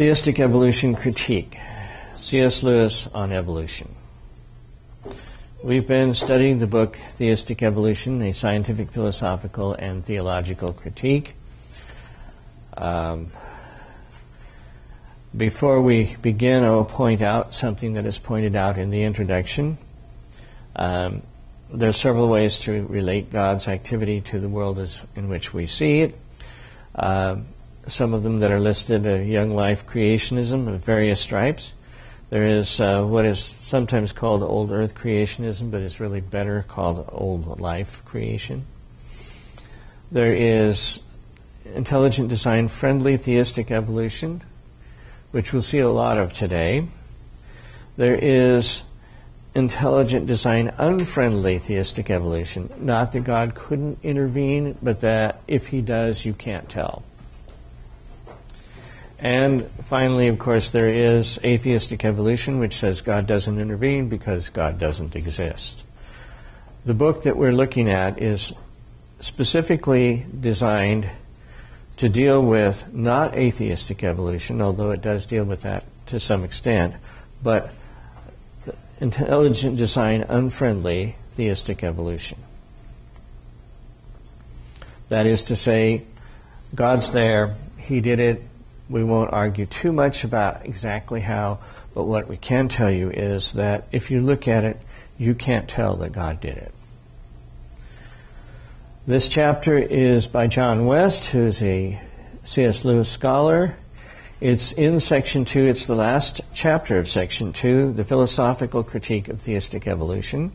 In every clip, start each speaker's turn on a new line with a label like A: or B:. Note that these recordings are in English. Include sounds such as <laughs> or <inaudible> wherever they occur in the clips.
A: Theistic Evolution Critique. C.S. Lewis on Evolution. We've been studying the book Theistic Evolution, a scientific, philosophical, and theological critique. Um, before we begin, I will point out something that is pointed out in the introduction. Um, there are several ways to relate God's activity to the world as, in which we see it. Uh, some of them that are listed are young life creationism of various stripes. There is uh, what is sometimes called old earth creationism, but is really better called old life creation. There is intelligent design friendly theistic evolution, which we'll see a lot of today. There is intelligent design unfriendly theistic evolution. Not that God couldn't intervene, but that if he does, you can't tell. And finally, of course, there is atheistic evolution, which says God doesn't intervene because God doesn't exist. The book that we're looking at is specifically designed to deal with not atheistic evolution, although it does deal with that to some extent, but intelligent design unfriendly theistic evolution. That is to say, God's there, He did it, we won't argue too much about exactly how, but what we can tell you is that if you look at it, you can't tell that God did it. This chapter is by John West, who's a C.S. Lewis scholar. It's in section two, it's the last chapter of section two, the philosophical critique of theistic evolution.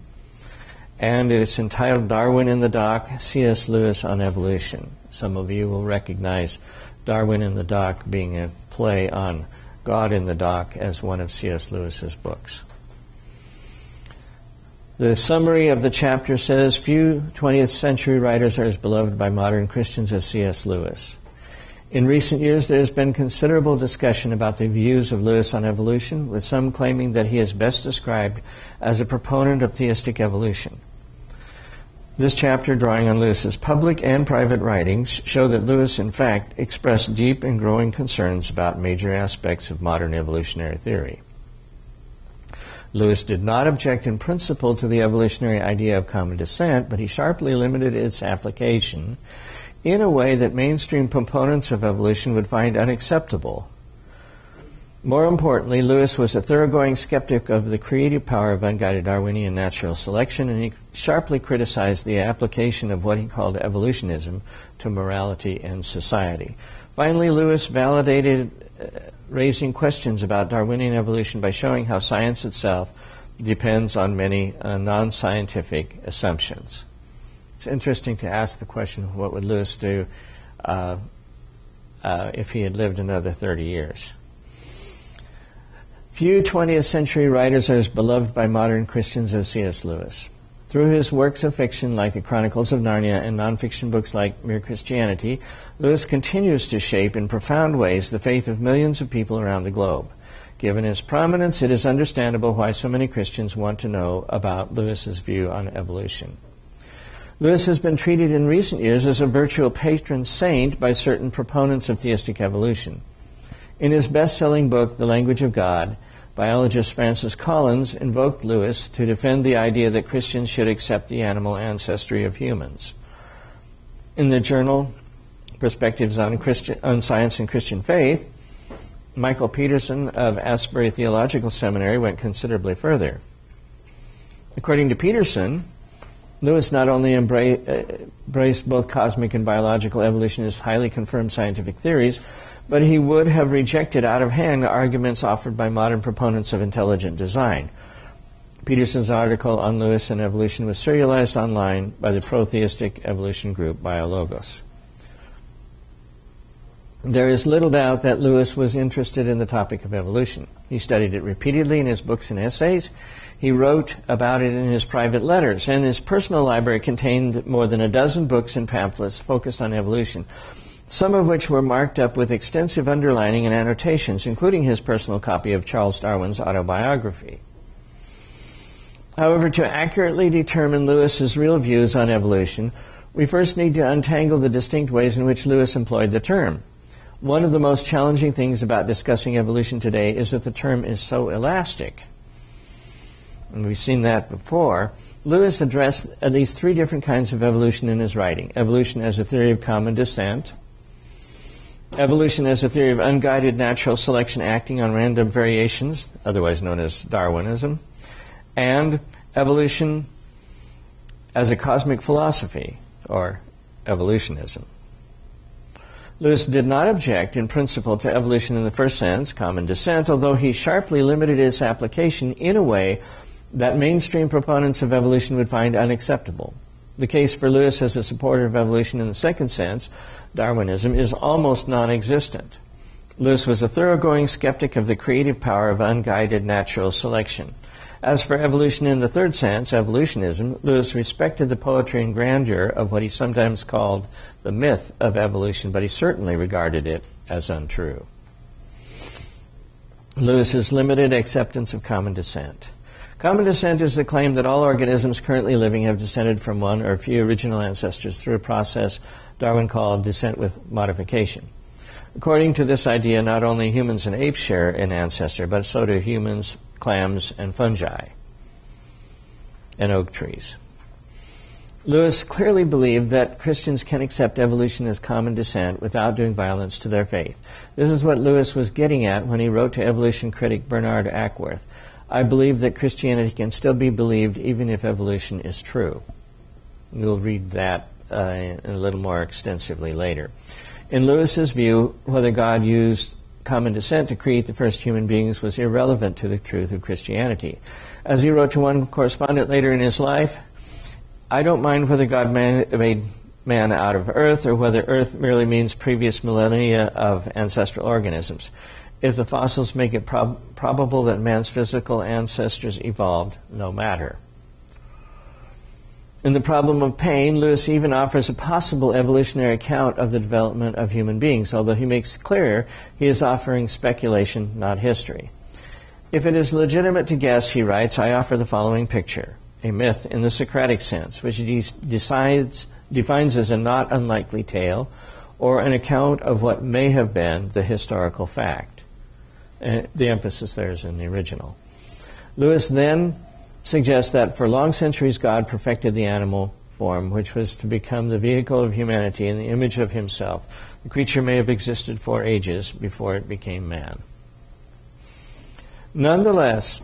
A: And it's entitled Darwin in the Dock, C.S. Lewis on Evolution. Some of you will recognize Darwin in the Dock being a play on God in the Dock as one of C.S. Lewis's books. The summary of the chapter says Few 20th century writers are as beloved by modern Christians as C.S. Lewis. In recent years, there has been considerable discussion about the views of Lewis on evolution, with some claiming that he is best described as a proponent of theistic evolution. This chapter, drawing on Lewis's public and private writings, show that Lewis, in fact, expressed deep and growing concerns about major aspects of modern evolutionary theory. Lewis did not object in principle to the evolutionary idea of common descent, but he sharply limited its application in a way that mainstream proponents of evolution would find unacceptable more importantly, Lewis was a thoroughgoing skeptic of the creative power of unguided Darwinian natural selection, and he sharply criticized the application of what he called evolutionism to morality and society. Finally, Lewis validated uh, raising questions about Darwinian evolution by showing how science itself depends on many uh, non scientific assumptions. It's interesting to ask the question what would Lewis do uh, uh if he had lived another 30 years? Few 20th century writers are as beloved by modern Christians as C.S. Lewis. Through his works of fiction like the Chronicles of Narnia and nonfiction books like Mere Christianity, Lewis continues to shape in profound ways the faith of millions of people around the globe. Given his prominence, it is understandable why so many Christians want to know about Lewis's view on evolution. Lewis has been treated in recent years as a virtual patron saint by certain proponents of theistic evolution. In his best selling book, The Language of God, biologist Francis Collins invoked Lewis to defend the idea that Christians should accept the animal ancestry of humans. In the journal Perspectives on, Christian, on Science and Christian Faith, Michael Peterson of Asbury Theological Seminary went considerably further. According to Peterson, Lewis not only uh, embraced both cosmic and biological evolution as highly confirmed scientific theories, but he would have rejected out of hand the arguments offered by modern proponents of intelligent design. Peterson's article on Lewis and evolution was serialized online by the pro-theistic evolution group Biologos. There is little doubt that Lewis was interested in the topic of evolution. He studied it repeatedly in his books and essays. He wrote about it in his private letters, and his personal library contained more than a dozen books and pamphlets focused on evolution some of which were marked up with extensive underlining and annotations, including his personal copy of Charles Darwin's autobiography. However, to accurately determine Lewis's real views on evolution, we first need to untangle the distinct ways in which Lewis employed the term. One of the most challenging things about discussing evolution today is that the term is so elastic. And we've seen that before. Lewis addressed at least three different kinds of evolution in his writing evolution as a theory of common descent, evolution as a theory of unguided natural selection acting on random variations, otherwise known as Darwinism, and evolution as a cosmic philosophy, or evolutionism. Lewis did not object in principle to evolution in the first sense, common descent, although he sharply limited its application in a way that mainstream proponents of evolution would find unacceptable. The case for Lewis as a supporter of evolution in the second sense, Darwinism, is almost non existent. Lewis was a thoroughgoing skeptic of the creative power of unguided natural selection. As for evolution in the third sense, evolutionism, Lewis respected the poetry and grandeur of what he sometimes called the myth of evolution, but he certainly regarded it as untrue. Lewis's limited acceptance of common descent. Common descent is the claim that all organisms currently living have descended from one or a few original ancestors through a process Darwin called descent with modification. According to this idea, not only humans and apes share an ancestor, but so do humans, clams, and fungi, and oak trees. Lewis clearly believed that Christians can accept evolution as common descent without doing violence to their faith. This is what Lewis was getting at when he wrote to evolution critic Bernard Acworth I believe that Christianity can still be believed even if evolution is true. We'll read that uh, a little more extensively later. In Lewis's view, whether God used common descent to create the first human beings was irrelevant to the truth of Christianity. As he wrote to one correspondent later in his life, I don't mind whether God man, made man out of earth or whether earth merely means previous millennia of ancestral organisms. If the fossils make it prob- probable that man's physical ancestors evolved, no matter. In the problem of pain, Lewis even offers a possible evolutionary account of the development of human beings, although he makes clear he is offering speculation, not history. If it is legitimate to guess, he writes, I offer the following picture a myth in the Socratic sense, which he decides, defines as a not unlikely tale or an account of what may have been the historical fact. Uh, the emphasis there is in the original. Lewis then suggests that for long centuries God perfected the animal form, which was to become the vehicle of humanity in the image of himself. The creature may have existed for ages before it became man. Nonetheless,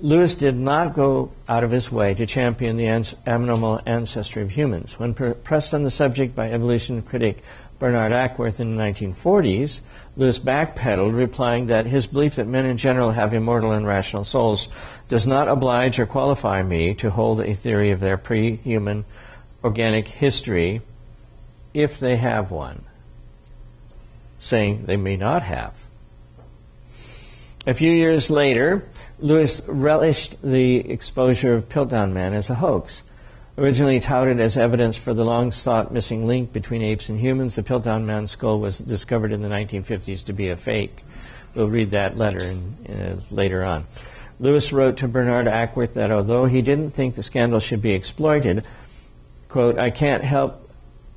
A: Lewis did not go out of his way to champion the abnormal ancestry of humans. When pressed on the subject by evolution critic Bernard Acworth in the 1940s, Lewis backpedaled, replying that his belief that men in general have immortal and rational souls does not oblige or qualify me to hold a theory of their pre human organic history if they have one, saying they may not have. A few years later, Lewis relished the exposure of Piltdown Man as a hoax. Originally touted as evidence for the long sought missing link between apes and humans, the Piltdown Man skull was discovered in the 1950s to be a fake. We'll read that letter in, uh, later on. Lewis wrote to Bernard Acworth that although he didn't think the scandal should be exploited, quote, I can't help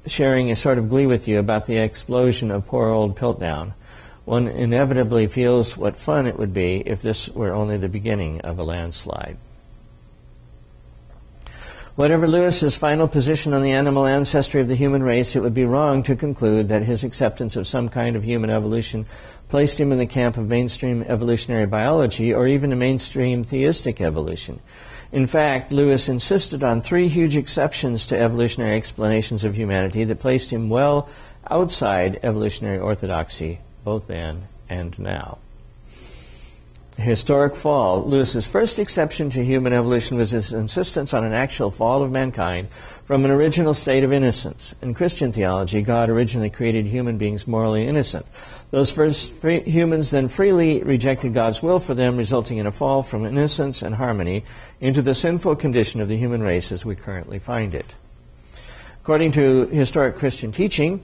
A: sharing a sort of glee with you about the explosion of poor old Piltdown. One inevitably feels what fun it would be if this were only the beginning of a landslide. Whatever Lewis's final position on the animal ancestry of the human race, it would be wrong to conclude that his acceptance of some kind of human evolution placed him in the camp of mainstream evolutionary biology or even a mainstream theistic evolution. In fact, Lewis insisted on three huge exceptions to evolutionary explanations of humanity that placed him well outside evolutionary orthodoxy, both then and now historic fall, Lewis's first exception to human evolution was his insistence on an actual fall of mankind from an original state of innocence. In Christian theology, God originally created human beings morally innocent. Those first humans then freely rejected God's will for them, resulting in a fall from innocence and harmony into the sinful condition of the human race as we currently find it. According to historic Christian teaching,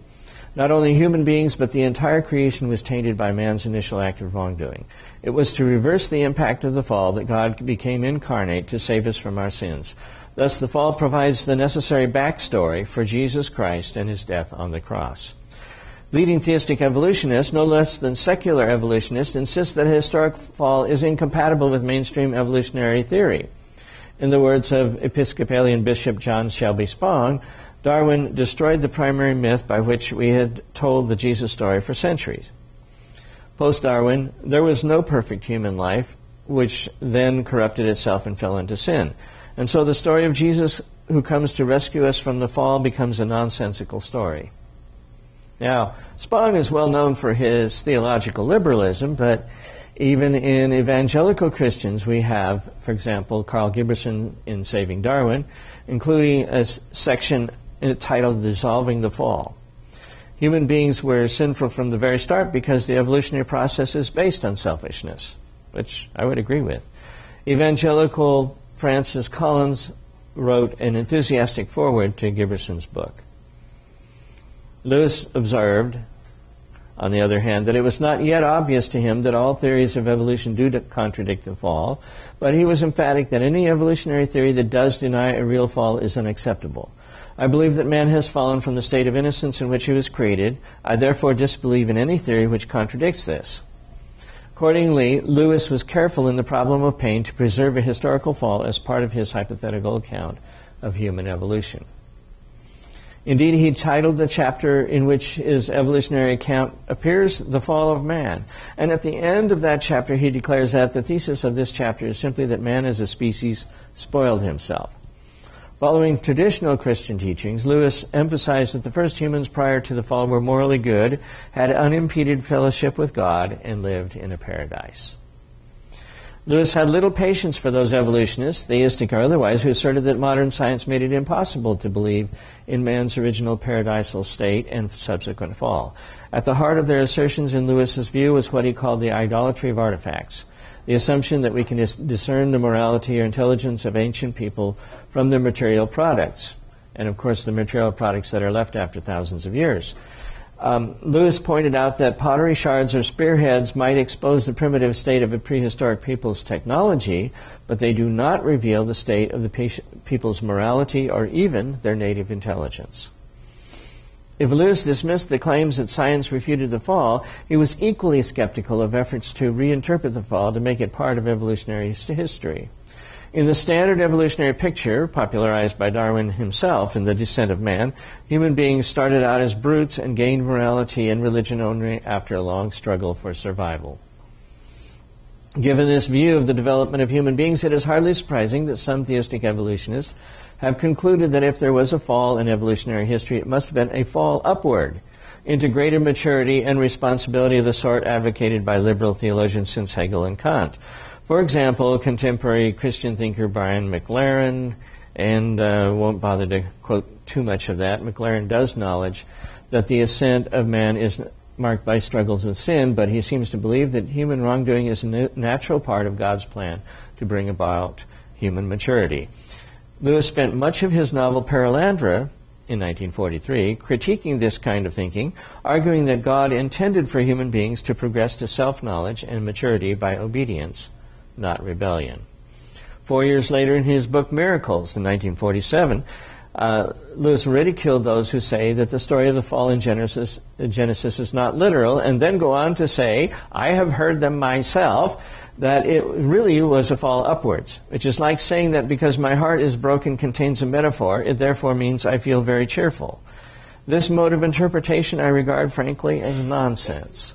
A: not only human beings, but the entire creation was tainted by man's initial act of wrongdoing. It was to reverse the impact of the fall that God became incarnate to save us from our sins. Thus, the fall provides the necessary backstory for Jesus Christ and his death on the cross. Leading theistic evolutionists, no less than secular evolutionists, insist that a historic fall is incompatible with mainstream evolutionary theory. In the words of Episcopalian Bishop John Shelby Spong, Darwin destroyed the primary myth by which we had told the Jesus story for centuries. Post Darwin, there was no perfect human life, which then corrupted itself and fell into sin. And so the story of Jesus who comes to rescue us from the fall becomes a nonsensical story. Now, Spong is well known for his theological liberalism, but even in evangelical Christians, we have, for example, Karl Giberson in Saving Darwin, including a section titled Dissolving the Fall. Human beings were sinful from the very start because the evolutionary process is based on selfishness, which I would agree with. Evangelical Francis Collins wrote an enthusiastic foreword to Giberson's book. Lewis observed, on the other hand, that it was not yet obvious to him that all theories of evolution do contradict the fall, but he was emphatic that any evolutionary theory that does deny a real fall is unacceptable. I believe that man has fallen from the state of innocence in which he was created. I therefore disbelieve in any theory which contradicts this. Accordingly, Lewis was careful in the problem of pain to preserve a historical fall as part of his hypothetical account of human evolution. Indeed, he titled the chapter in which his evolutionary account appears The Fall of Man. And at the end of that chapter, he declares that the thesis of this chapter is simply that man as a species spoiled himself. Following traditional Christian teachings, Lewis emphasized that the first humans prior to the fall were morally good, had unimpeded fellowship with God, and lived in a paradise. Lewis had little patience for those evolutionists, theistic or otherwise, who asserted that modern science made it impossible to believe in man's original paradisal state and subsequent fall. At the heart of their assertions in Lewis's view was what he called the idolatry of artifacts the assumption that we can dis- discern the morality or intelligence of ancient people from their material products, and of course the material products that are left after thousands of years. Um, Lewis pointed out that pottery shards or spearheads might expose the primitive state of a prehistoric people's technology, but they do not reveal the state of the pe- people's morality or even their native intelligence. If Lewis dismissed the claims that science refuted the fall, he was equally skeptical of efforts to reinterpret the fall to make it part of evolutionary history. In the standard evolutionary picture, popularized by Darwin himself in The Descent of Man, human beings started out as brutes and gained morality and religion only after a long struggle for survival. Given this view of the development of human beings, it is hardly surprising that some theistic evolutionists have concluded that if there was a fall in evolutionary history, it must have been a fall upward into greater maturity and responsibility of the sort advocated by liberal theologians since Hegel and Kant. For example, contemporary Christian thinker Brian McLaren, and uh, won't bother to quote too much of that, McLaren does acknowledge that the ascent of man is marked by struggles with sin, but he seems to believe that human wrongdoing is a natural part of God's plan to bring about human maturity. Lewis spent much of his novel Perelandra in 1943 critiquing this kind of thinking, arguing that God intended for human beings to progress to self knowledge and maturity by obedience, not rebellion. Four years later, in his book Miracles in 1947, uh, Lewis ridiculed those who say that the story of the fall in Genesis, Genesis is not literal, and then go on to say, I have heard them myself, that it really was a fall upwards, which is like saying that because my heart is broken contains a metaphor, it therefore means I feel very cheerful. This mode of interpretation I regard, frankly, as nonsense.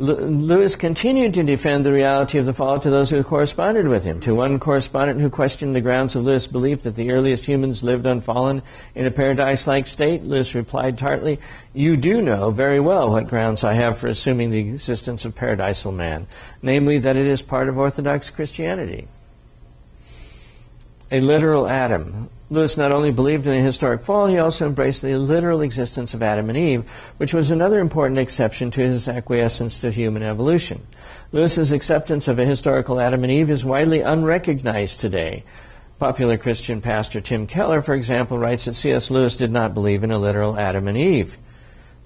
A: Lewis continued to defend the reality of the fall to those who corresponded with him. To one correspondent who questioned the grounds of Lewis' belief that the earliest humans lived unfallen in a paradise like state, Lewis replied tartly, You do know very well what grounds I have for assuming the existence of paradisal man, namely that it is part of Orthodox Christianity. A literal Adam. Lewis not only believed in a historic fall, he also embraced the literal existence of Adam and Eve, which was another important exception to his acquiescence to human evolution. Lewis's acceptance of a historical Adam and Eve is widely unrecognized today. Popular Christian pastor Tim Keller, for example, writes that C.S. Lewis did not believe in a literal Adam and Eve.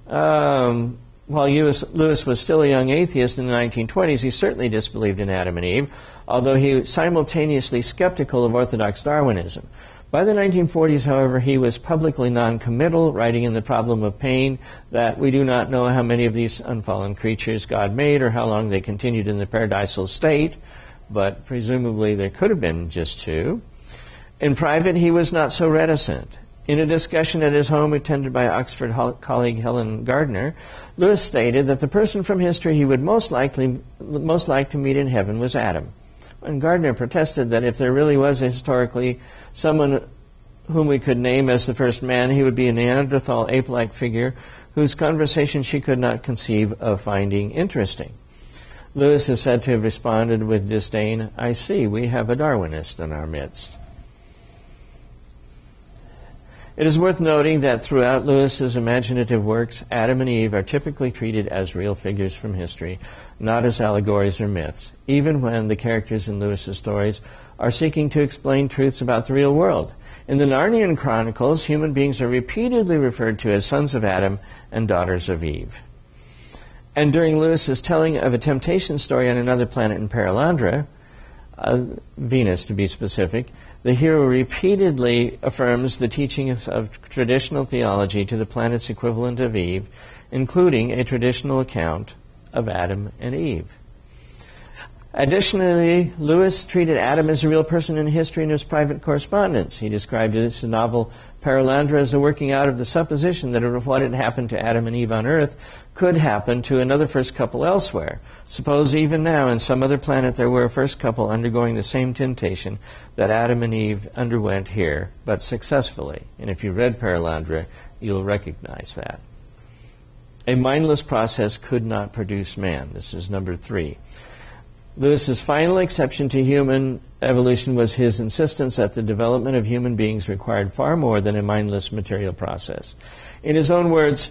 A: Um, while Lewis was still a young atheist in the 1920s, he certainly disbelieved in Adam and Eve, although he was simultaneously skeptical of Orthodox Darwinism. By the 1940s, however, he was publicly non-committal, writing in The Problem of Pain that we do not know how many of these unfallen creatures God made or how long they continued in the paradisal state, but presumably there could have been just two. In private, he was not so reticent. In a discussion at his home attended by Oxford colleague Helen Gardner, Lewis stated that the person from history he would most likely most like to meet in heaven was Adam. And Gardner protested that if there really was a historically someone whom we could name as the first man, he would be a Neanderthal ape-like figure whose conversation she could not conceive of finding interesting. Lewis is said to have responded with disdain, I see, we have a Darwinist in our midst. It is worth noting that throughout Lewis's imaginative works, Adam and Eve are typically treated as real figures from history, not as allegories or myths, even when the characters in Lewis's stories are seeking to explain truths about the real world. In the Narnian Chronicles, human beings are repeatedly referred to as sons of Adam and daughters of Eve. And during Lewis's telling of a temptation story on another planet in Perelandra, uh, Venus to be specific, the hero repeatedly affirms the teachings of traditional theology to the planet's equivalent of Eve, including a traditional account of Adam and Eve. Additionally, Lewis treated Adam as a real person in history in his private correspondence. He described his novel Perelandra as a working out of the supposition that what had happened to Adam and Eve on Earth could happen to another first couple elsewhere. Suppose even now in some other planet there were a first couple undergoing the same temptation that Adam and Eve underwent here, but successfully. And if you read Perelandra, you'll recognize that. A mindless process could not produce man. This is number three. Lewis's final exception to human evolution was his insistence that the development of human beings required far more than a mindless material process. In his own words,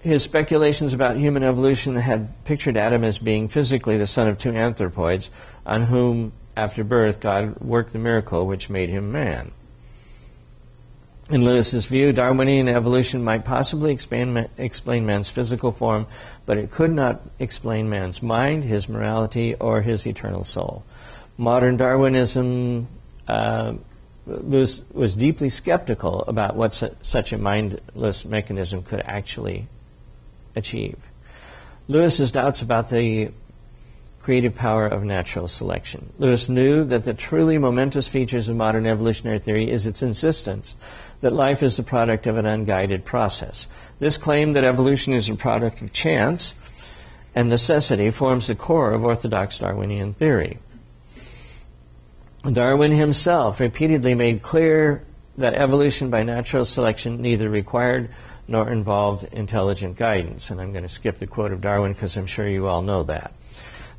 A: his speculations about human evolution had pictured Adam as being physically the son of two anthropoids on whom, after birth, God worked the miracle which made him man. In Lewis's view, Darwinian evolution might possibly explain, explain man's physical form, but it could not explain man's mind, his morality, or his eternal soul. Modern Darwinism uh, was, was deeply skeptical about what su- such a mindless mechanism could actually achieve. Lewis's doubts about the creative power of natural selection. Lewis knew that the truly momentous features of modern evolutionary theory is its insistence that life is the product of an unguided process. This claim that evolution is a product of chance and necessity forms the core of orthodox Darwinian theory. Darwin himself repeatedly made clear that evolution by natural selection neither required nor involved intelligent guidance. And I'm going to skip the quote of Darwin because I'm sure you all know that.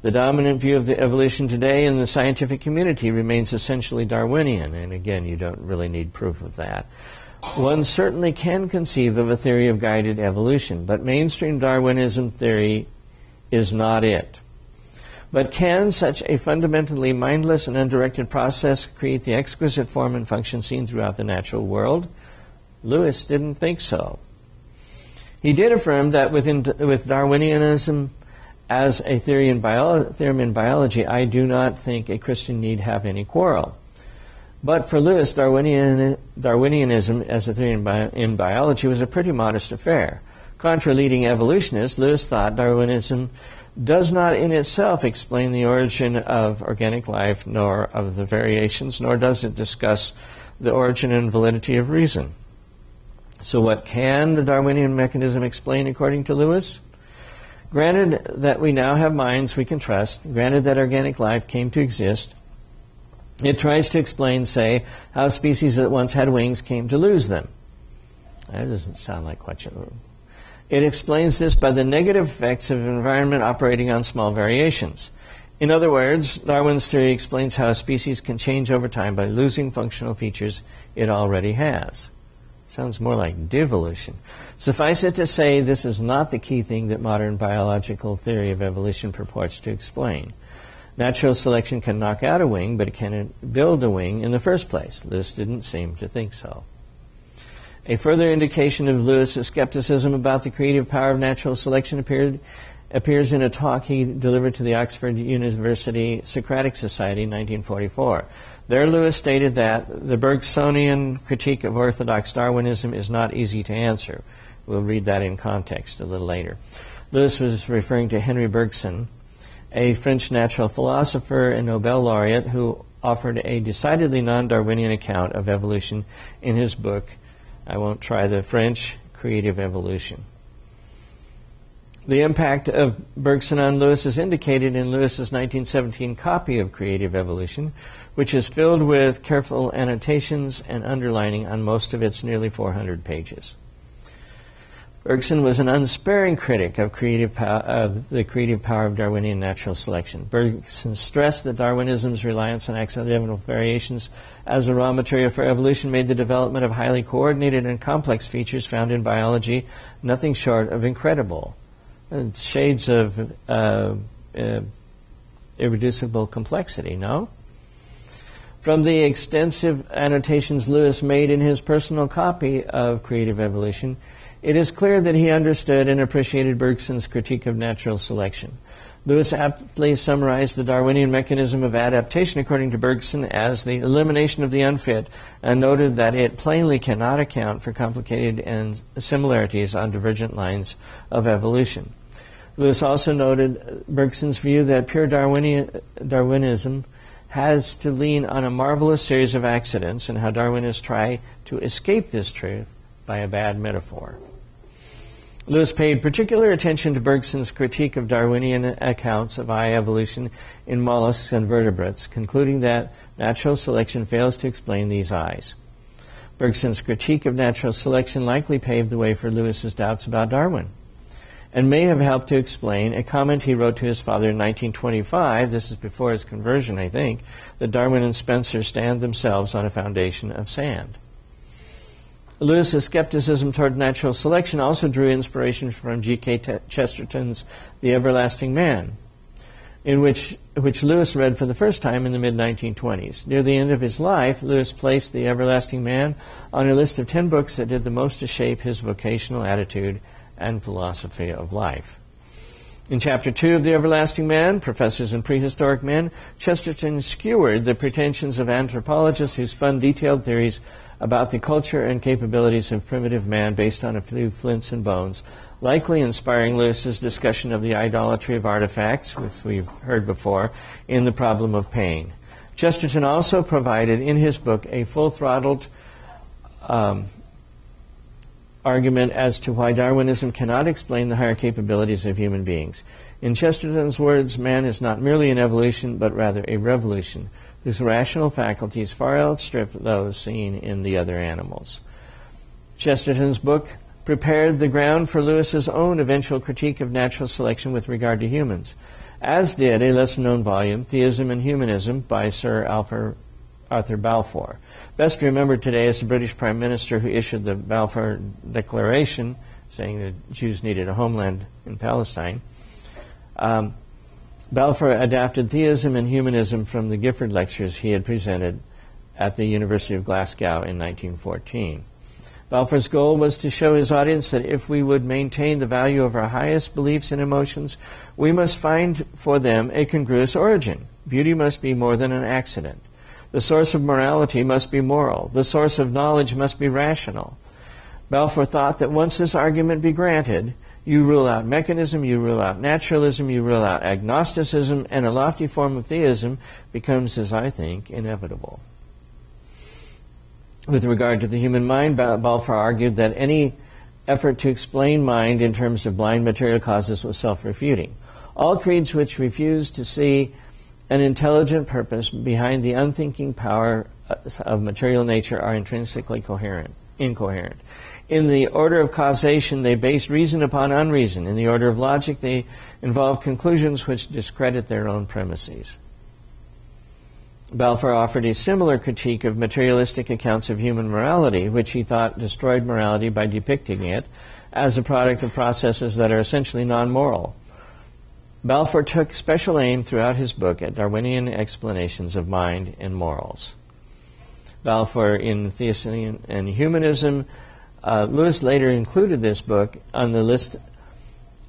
A: The dominant view of the evolution today in the scientific community remains essentially Darwinian, and again, you don't really need proof of that. One certainly can conceive of a theory of guided evolution, but mainstream Darwinism theory is not it. But can such a fundamentally mindless and undirected process create the exquisite form and function seen throughout the natural world? Lewis didn't think so. He did affirm that within, with Darwinianism, as a theory in bio- theorem in biology, I do not think a Christian need have any quarrel. But for Lewis, Darwinian, Darwinianism as a theory in, in biology was a pretty modest affair. Contra leading evolutionists, Lewis thought Darwinism does not in itself explain the origin of organic life nor of the variations, nor does it discuss the origin and validity of reason. So, what can the Darwinian mechanism explain according to Lewis? Granted that we now have minds we can trust, granted that organic life came to exist, it tries to explain, say, how species that once had wings came to lose them. That doesn't sound like what you. It explains this by the negative effects of environment operating on small variations. In other words, Darwin's theory explains how a species can change over time by losing functional features it already has. Sounds more like devolution. Suffice it to say, this is not the key thing that modern biological theory of evolution purports to explain. Natural selection can knock out a wing, but it can build a wing in the first place. Lewis didn't seem to think so. A further indication of Lewis's skepticism about the creative power of natural selection appeared, appears in a talk he delivered to the Oxford University Socratic Society in 1944. There, Lewis stated that the Bergsonian critique of Orthodox Darwinism is not easy to answer. We'll read that in context a little later. Lewis was referring to Henry Bergson, a French natural philosopher and Nobel laureate who offered a decidedly non Darwinian account of evolution in his book, I won't try the French, Creative Evolution. The impact of Bergson on Lewis is indicated in Lewis's 1917 copy of Creative Evolution, which is filled with careful annotations and underlining on most of its nearly 400 pages. Bergson was an unsparing critic of, creative of the creative power of Darwinian natural selection. Bergson stressed that Darwinism's reliance on accidental variations as a raw material for evolution made the development of highly coordinated and complex features found in biology nothing short of incredible shades of uh, uh, irreducible complexity, no? From the extensive annotations Lewis made in his personal copy of Creative Evolution, it is clear that he understood and appreciated Bergson's critique of natural selection. Lewis aptly summarized the Darwinian mechanism of adaptation, according to Bergson, as the elimination of the unfit, and noted that it plainly cannot account for complicated and similarities on divergent lines of evolution. Lewis also noted Bergson's view that pure Darwinism has to lean on a marvelous series of accidents and how Darwinists try to escape this truth by a bad metaphor. Lewis paid particular attention to Bergson's critique of Darwinian accounts of eye evolution in mollusks and vertebrates, concluding that natural selection fails to explain these eyes. Bergson's critique of natural selection likely paved the way for Lewis's doubts about Darwin and may have helped to explain a comment he wrote to his father in 1925, this is before his conversion, I think, that Darwin and Spencer stand themselves on a foundation of sand. Lewis's skepticism toward natural selection also drew inspiration from G.K. Chesterton's The Everlasting Man, in which, which Lewis read for the first time in the mid 1920s. Near the end of his life, Lewis placed The Everlasting Man on a list of 10 books that did the most to shape his vocational attitude and philosophy of life. In chapter 2 of The Everlasting Man, Professors and Prehistoric Men, Chesterton skewered the pretensions of anthropologists who spun detailed theories about the culture and capabilities of primitive man based on a few flints and bones, likely inspiring Lewis's discussion of the idolatry of artifacts, which we've heard before, in The Problem of Pain. Chesterton also provided in his book a full throttled um, argument as to why Darwinism cannot explain the higher capabilities of human beings. In Chesterton's words, man is not merely an evolution, but rather a revolution, whose rational faculties far outstrip those seen in the other animals. Chesterton's book prepared the ground for Lewis's own eventual critique of natural selection with regard to humans, as did a less known volume, Theism and Humanism, by Sir Arthur, Arthur Balfour. Best remembered today is the British Prime Minister who issued the Balfour Declaration saying that Jews needed a homeland in Palestine. Um, Balfour adapted theism and humanism from the Gifford lectures he had presented at the University of Glasgow in 1914. Balfour's goal was to show his audience that if we would maintain the value of our highest beliefs and emotions, we must find for them a congruous origin. Beauty must be more than an accident. The source of morality must be moral. The source of knowledge must be rational. Balfour thought that once this argument be granted, you rule out mechanism, you rule out naturalism, you rule out agnosticism, and a lofty form of theism becomes, as I think, inevitable. With regard to the human mind, Balfour argued that any effort to explain mind in terms of blind material causes was self refuting. All creeds which refuse to see an intelligent purpose behind the unthinking power uh, of material nature are intrinsically coherent, incoherent. In the order of causation, they base reason upon unreason. In the order of logic, they involve conclusions which discredit their own premises. Balfour offered a similar critique of materialistic accounts of human morality, which he thought destroyed morality by depicting it as a product of processes that are essentially non moral. Balfour took special aim throughout his book at Darwinian explanations of mind and morals. Balfour in Theism and Humanism. Uh, Lewis later included this book on the list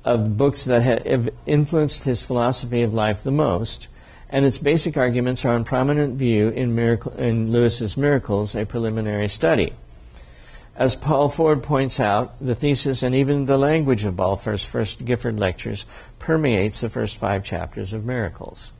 A: of books that have influenced his philosophy of life the most, and its basic arguments are in prominent view in, miracle, in Lewis's Miracles, a preliminary study. As Paul Ford points out, the thesis and even the language of Balfour's first Gifford lectures permeates the first five chapters of Miracles.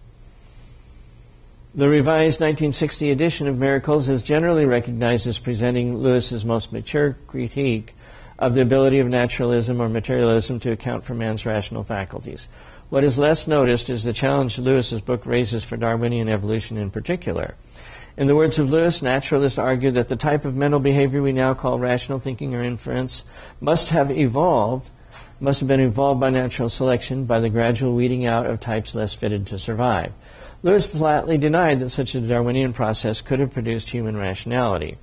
A: The revised 1960 edition of Miracles is generally recognized as presenting Lewis's most mature critique of the ability of naturalism or materialism to account for man's rational faculties. What is less noticed is the challenge Lewis's book raises for Darwinian evolution in particular. In the words of Lewis, naturalists argue that the type of mental behavior we now call rational thinking or inference must have evolved, must have been evolved by natural selection by the gradual weeding out of types less fitted to survive. Lewis flatly denied that such a Darwinian process could have produced human rationality.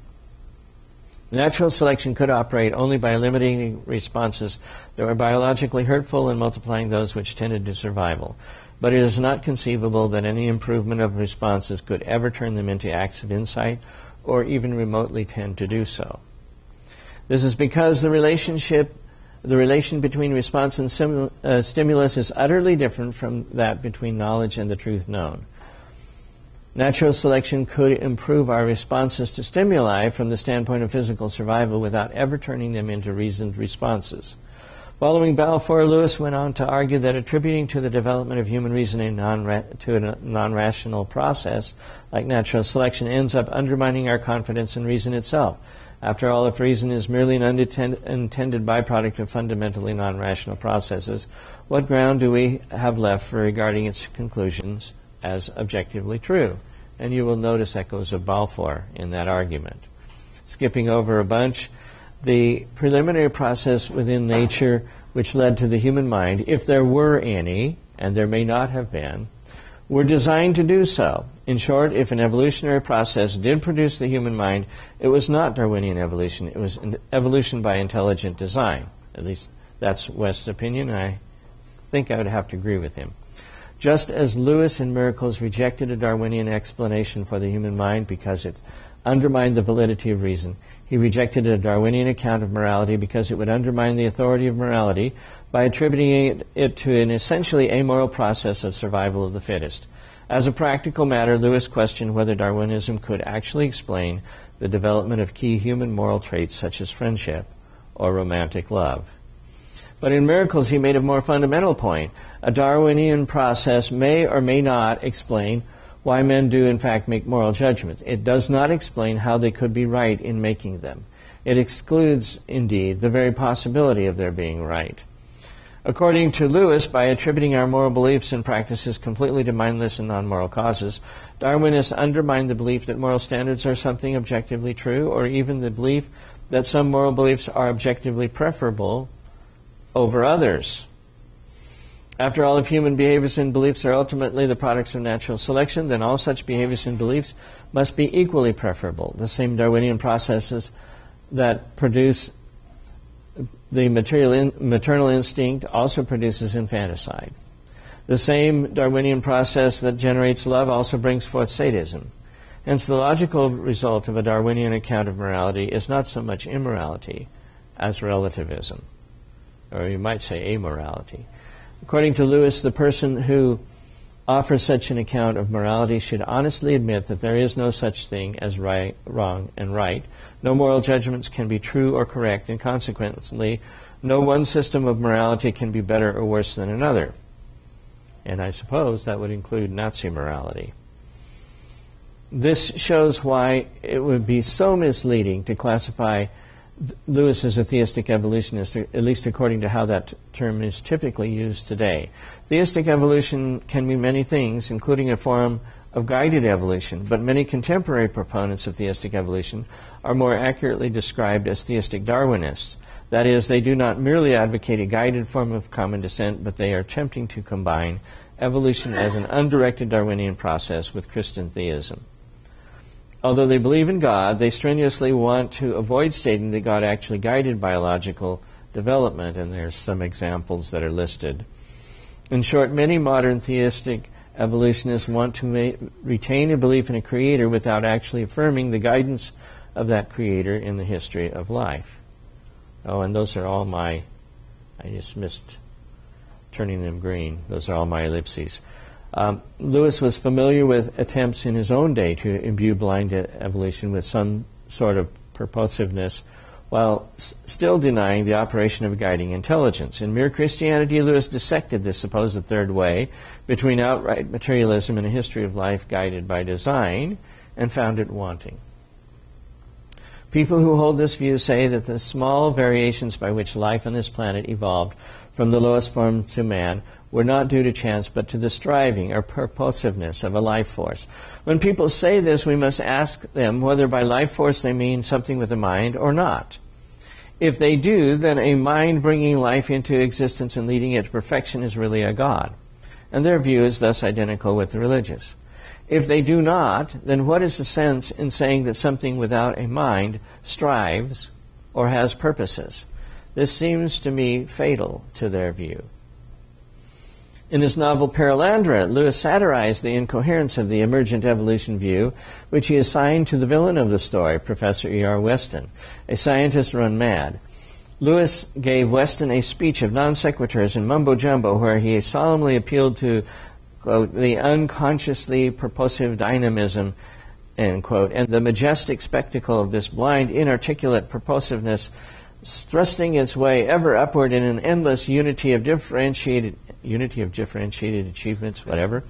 A: Natural selection could operate only by limiting responses that were biologically hurtful and multiplying those which tended to survival but it is not conceivable that any improvement of responses could ever turn them into acts of insight or even remotely tend to do so. This is because the relationship, the relation between response and uh, stimulus is utterly different from that between knowledge and the truth known. Natural selection could improve our responses to stimuli from the standpoint of physical survival without ever turning them into reasoned responses. Following Balfour, Lewis went on to argue that attributing to the development of human reasoning non to a non rational process like natural selection ends up undermining our confidence in reason itself. After all, if reason is merely an unintended byproduct of fundamentally non rational processes, what ground do we have left for regarding its conclusions as objectively true? And you will notice echoes of Balfour in that argument. Skipping over a bunch, the preliminary process within nature which led to the human mind, if there were any, and there may not have been, were designed to do so. In short, if an evolutionary process did produce the human mind, it was not Darwinian evolution, it was evolution by intelligent design. At least that's West's opinion, and I think I would have to agree with him. Just as Lewis in Miracles rejected a Darwinian explanation for the human mind because it undermined the validity of reason, he rejected a Darwinian account of morality because it would undermine the authority of morality by attributing it to an essentially amoral process of survival of the fittest. As a practical matter, Lewis questioned whether Darwinism could actually explain the development of key human moral traits such as friendship or romantic love. But in Miracles, he made a more fundamental point. A Darwinian process may or may not explain why men do in fact make moral judgments. It does not explain how they could be right in making them. It excludes, indeed, the very possibility of their being right. According to Lewis, by attributing our moral beliefs and practices completely to mindless and non moral causes, Darwinists undermine the belief that moral standards are something objectively true, or even the belief that some moral beliefs are objectively preferable over others. After all, if human behaviors and beliefs are ultimately the products of natural selection, then all such behaviors and beliefs must be equally preferable. The same Darwinian processes that produce the in, maternal instinct also produces infanticide. The same Darwinian process that generates love also brings forth sadism. Hence, the logical result of a Darwinian account of morality is not so much immorality as relativism, or you might say amorality. According to Lewis, the person who offers such an account of morality should honestly admit that there is no such thing as right, wrong, and right. No moral judgments can be true or correct, and consequently, no one system of morality can be better or worse than another. And I suppose that would include Nazi morality. This shows why it would be so misleading to classify Lewis is a theistic evolutionist, at least according to how that term is typically used today. Theistic evolution can mean many things, including a form of guided evolution, but many contemporary proponents of theistic evolution are more accurately described as theistic Darwinists. That is, they do not merely advocate a guided form of common descent, but they are attempting to combine evolution as an undirected Darwinian process with Christian theism although they believe in God, they strenuously want to avoid stating that God actually guided biological development, and there's some examples that are listed. In short, many modern theistic evolutionists want to ma- retain a belief in a creator without actually affirming the guidance of that creator in the history of life. Oh, and those are all my, I just missed turning them green. Those are all my ellipses. Um, Lewis was familiar with attempts in his own day to imbue blind evolution with some sort of purposiveness while s- still denying the operation of guiding intelligence. In Mere Christianity, Lewis dissected this supposed third way between outright materialism and a history of life guided by design and found it wanting. People who hold this view say that the small variations by which life on this planet evolved from the lowest form to man were not due to chance, but to the striving or purposiveness of a life force. When people say this, we must ask them whether by life force they mean something with a mind or not. If they do, then a mind bringing life into existence and leading it to perfection is really a God. And their view is thus identical with the religious. If they do not, then what is the sense in saying that something without a mind strives or has purposes? This seems to me fatal to their view. In his novel Perelandra, Lewis satirized the incoherence of the emergent evolution view, which he assigned to the villain of the story, Professor E.R. Weston, a scientist run mad. Lewis gave Weston a speech of non sequiturs and mumbo jumbo where he solemnly appealed to quote, the unconsciously purposive dynamism, end quote, and the majestic spectacle of this blind, inarticulate purposiveness thrusting its way ever upward in an endless unity of differentiated unity of differentiated achievements, whatever,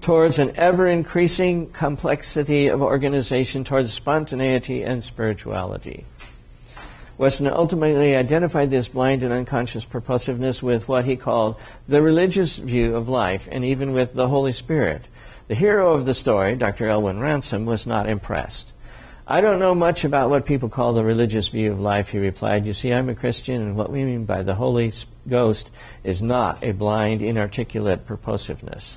A: towards an ever increasing complexity of organization, towards spontaneity and spirituality. Weston ultimately identified this blind and unconscious purposiveness with what he called the religious view of life and even with the Holy Spirit. The hero of the story, Dr. Elwin Ransom, was not impressed. I don't know much about what people call the religious view of life, he replied. You see, I'm a Christian, and what we mean by the Holy Ghost is not a blind, inarticulate purposiveness.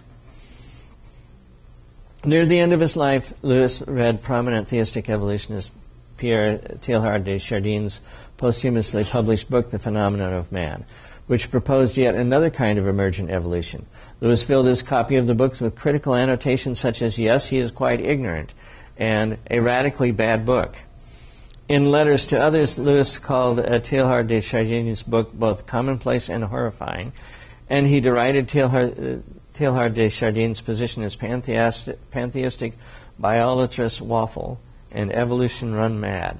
A: Near the end of his life, Lewis read prominent theistic evolutionist Pierre Teilhard de Chardin's posthumously published book, The Phenomenon of Man, which proposed yet another kind of emergent evolution. Lewis filled his copy of the books with critical annotations such as, yes, he is quite ignorant, and a radically bad book. In letters to others, Lewis called uh, Teilhard de Chardin's book both commonplace and horrifying, and he derided Teilhard, uh, Teilhard de Chardin's position as pantheistic, pantheistic biolatrous waffle and evolution run mad.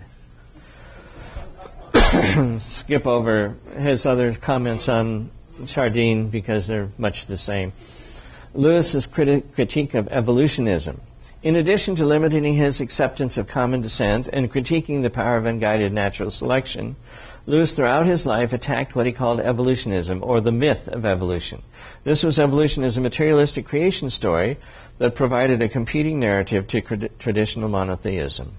A: <coughs> Skip over his other comments on Chardin because they're much the same. Lewis's criti- critique of evolutionism. In addition to limiting his acceptance of common descent and critiquing the power of unguided natural selection, Lewis throughout his life attacked what he called evolutionism, or the myth of evolution. This was evolution as a materialistic creation story that provided a competing narrative to traditional monotheism.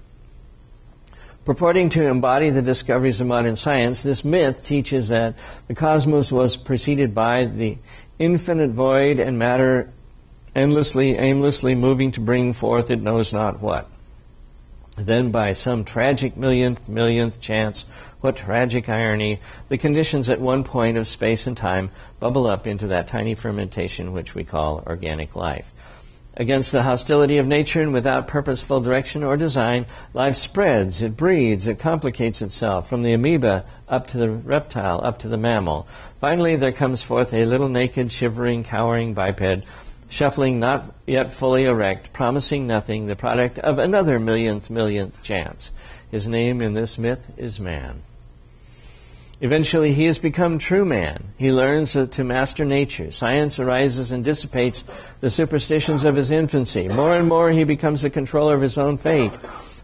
A: Purporting to embody the discoveries of modern science, this myth teaches that the cosmos was preceded by the infinite void and matter endlessly, aimlessly moving to bring forth it knows not what. Then, by some tragic millionth, millionth chance, what tragic irony, the conditions at one point of space and time bubble up into that tiny fermentation which we call organic life. Against the hostility of nature and without purposeful direction or design, life spreads, it breeds, it complicates itself, from the amoeba up to the reptile, up to the mammal. Finally, there comes forth a little naked, shivering, cowering biped shuffling not yet fully erect, promising nothing, the product of another millionth millionth chance. His name in this myth is man. Eventually, he has become true man. He learns uh, to master nature. Science arises and dissipates the superstitions of his infancy. More and more, he becomes the controller of his own fate.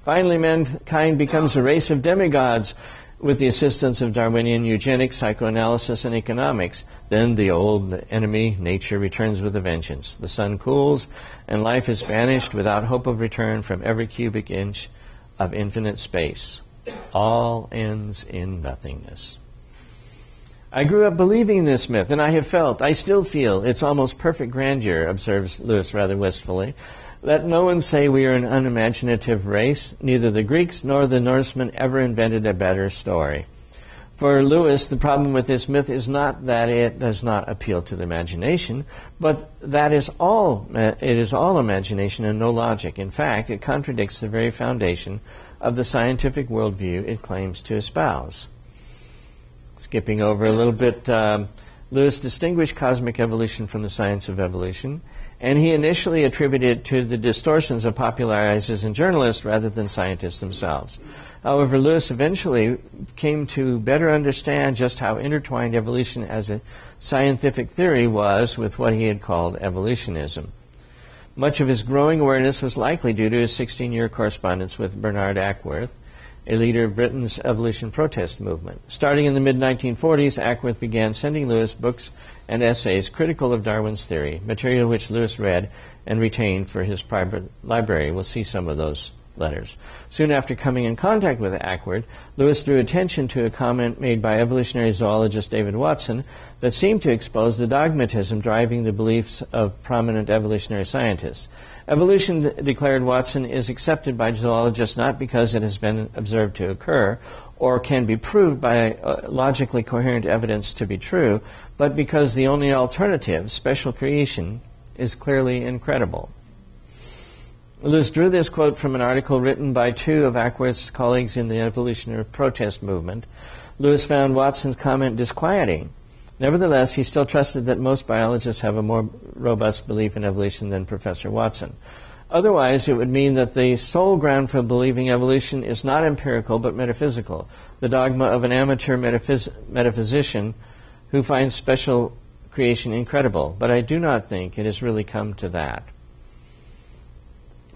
A: Finally, mankind becomes a race of demigods with the assistance of Darwinian eugenics, psychoanalysis, and economics. Then the old enemy, nature, returns with a vengeance. The sun cools, and life is banished without hope of return from every cubic inch of infinite space. All ends in nothingness. I grew up believing this myth, and I have felt, I still feel, its almost perfect grandeur, observes Lewis rather wistfully. Let no one say we are an unimaginative race. Neither the Greeks nor the Norsemen ever invented a better story. For Lewis, the problem with this myth is not that it does not appeal to the imagination, but that is all it is all imagination and no logic. In fact, it contradicts the very foundation of the scientific worldview it claims to espouse. Skipping over a little bit, um, Lewis distinguished cosmic evolution from the science of evolution and he initially attributed it to the distortions of popularizers and journalists rather than scientists themselves. However, Lewis eventually came to better understand just how intertwined evolution as a scientific theory was with what he had called evolutionism. Much of his growing awareness was likely due to his 16 year correspondence with Bernard Acworth, a leader of Britain's evolution protest movement. Starting in the mid 1940s, Acworth began sending Lewis books and essays critical of Darwin's theory, material which Lewis read and retained for his private library. We'll see some of those letters. Soon after coming in contact with Acworth, Lewis drew attention to a comment made by evolutionary zoologist David Watson that seemed to expose the dogmatism driving the beliefs of prominent evolutionary scientists. Evolution, declared Watson, is accepted by zoologists not because it has been observed to occur or can be proved by uh, logically coherent evidence to be true, but because the only alternative, special creation, is clearly incredible. Lewis drew this quote from an article written by two of Acworth's colleagues in the evolutionary protest movement. Lewis found Watson's comment disquieting. Nevertheless, he still trusted that most biologists have a more robust belief in evolution than Professor Watson. Otherwise, it would mean that the sole ground for believing evolution is not empirical but metaphysical, the dogma of an amateur metaphys- metaphysician who finds special creation incredible. But I do not think it has really come to that.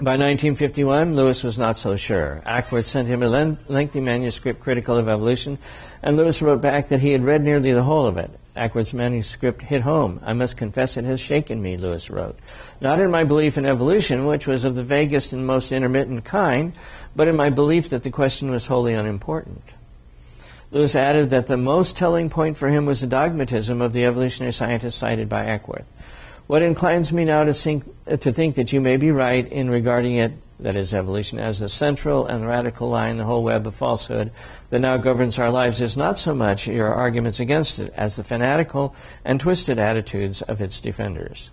A: By 1951, Lewis was not so sure. Acworth sent him a lengthy manuscript critical of evolution, and Lewis wrote back that he had read nearly the whole of it. Acworth's manuscript hit home. I must confess it has shaken me, Lewis wrote. Not in my belief in evolution, which was of the vaguest and most intermittent kind, but in my belief that the question was wholly unimportant. Lewis added that the most telling point for him was the dogmatism of the evolutionary scientists cited by Acworth. What inclines me now to think, to think that you may be right in regarding it, that is, evolution, as the central and radical line, the whole web of falsehood that now governs our lives, is not so much your arguments against it as the fanatical and twisted attitudes of its defenders.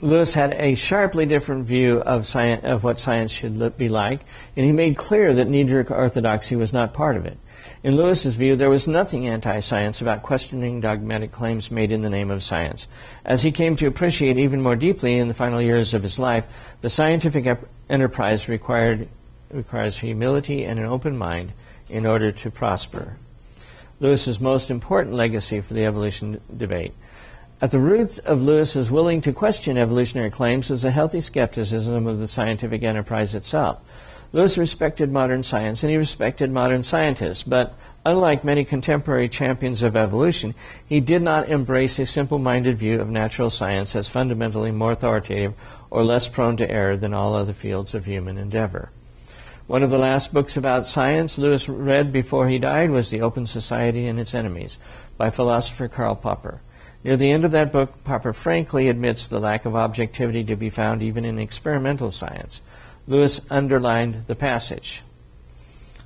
A: Lewis had a sharply different view of, science, of what science should be like, and he made clear that knee jerk orthodoxy was not part of it. In Lewis's view, there was nothing anti science about questioning dogmatic claims made in the name of science. As he came to appreciate even more deeply in the final years of his life, the scientific ep- enterprise required, requires humility and an open mind in order to prosper. Lewis's most important legacy for the evolution debate. At the root of Lewis's willing to question evolutionary claims was a healthy skepticism of the scientific enterprise itself. Lewis respected modern science and he respected modern scientists, but unlike many contemporary champions of evolution, he did not embrace a simple minded view of natural science as fundamentally more authoritative or less prone to error than all other fields of human endeavor. One of the last books about science Lewis read before he died was The Open Society and Its Enemies by philosopher Karl Popper. Near the end of that book, Popper frankly admits the lack of objectivity to be found even in experimental science. Lewis underlined the passage.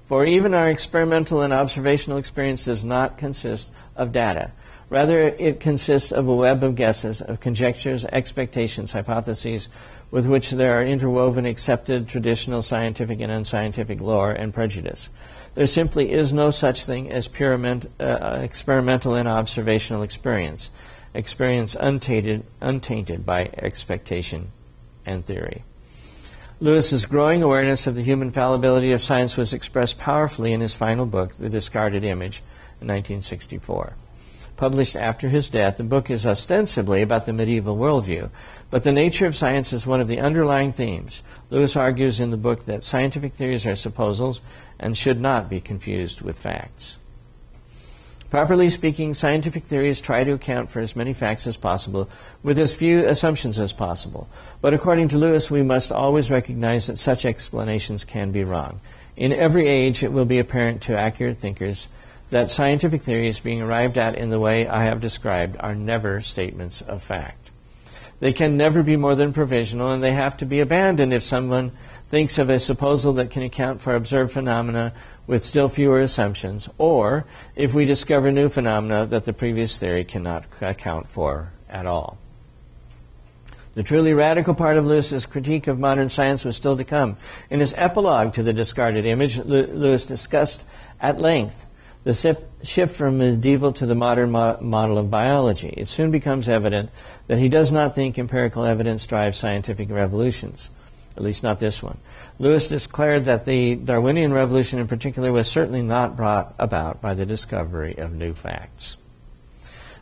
A: For even our experimental and observational experience does not consist of data. Rather, it consists of a web of guesses, of conjectures, expectations, hypotheses, with which there are interwoven accepted traditional scientific and unscientific lore and prejudice. There simply is no such thing as pure uh, experimental and observational experience, experience untainted, untainted by expectation and theory. Lewis's growing awareness of the human fallibility of science was expressed powerfully in his final book, The Discarded Image, in 1964. Published after his death, the book is ostensibly about the medieval worldview, but the nature of science is one of the underlying themes. Lewis argues in the book that scientific theories are supposals and should not be confused with facts. Properly speaking, scientific theories try to account for as many facts as possible with as few assumptions as possible. But according to Lewis, we must always recognize that such explanations can be wrong. In every age, it will be apparent to accurate thinkers that scientific theories being arrived at in the way I have described are never statements of fact. They can never be more than provisional, and they have to be abandoned if someone thinks of a supposal that can account for observed phenomena with still fewer assumptions, or if we discover new phenomena that the previous theory cannot account for at all. The truly radical part of Lewis's critique of modern science was still to come. In his epilogue to the discarded image, Lewis discussed at length the shift from medieval to the modern mo- model of biology. It soon becomes evident that he does not think empirical evidence drives scientific revolutions, at least not this one. Lewis declared that the Darwinian revolution in particular was certainly not brought about by the discovery of new facts.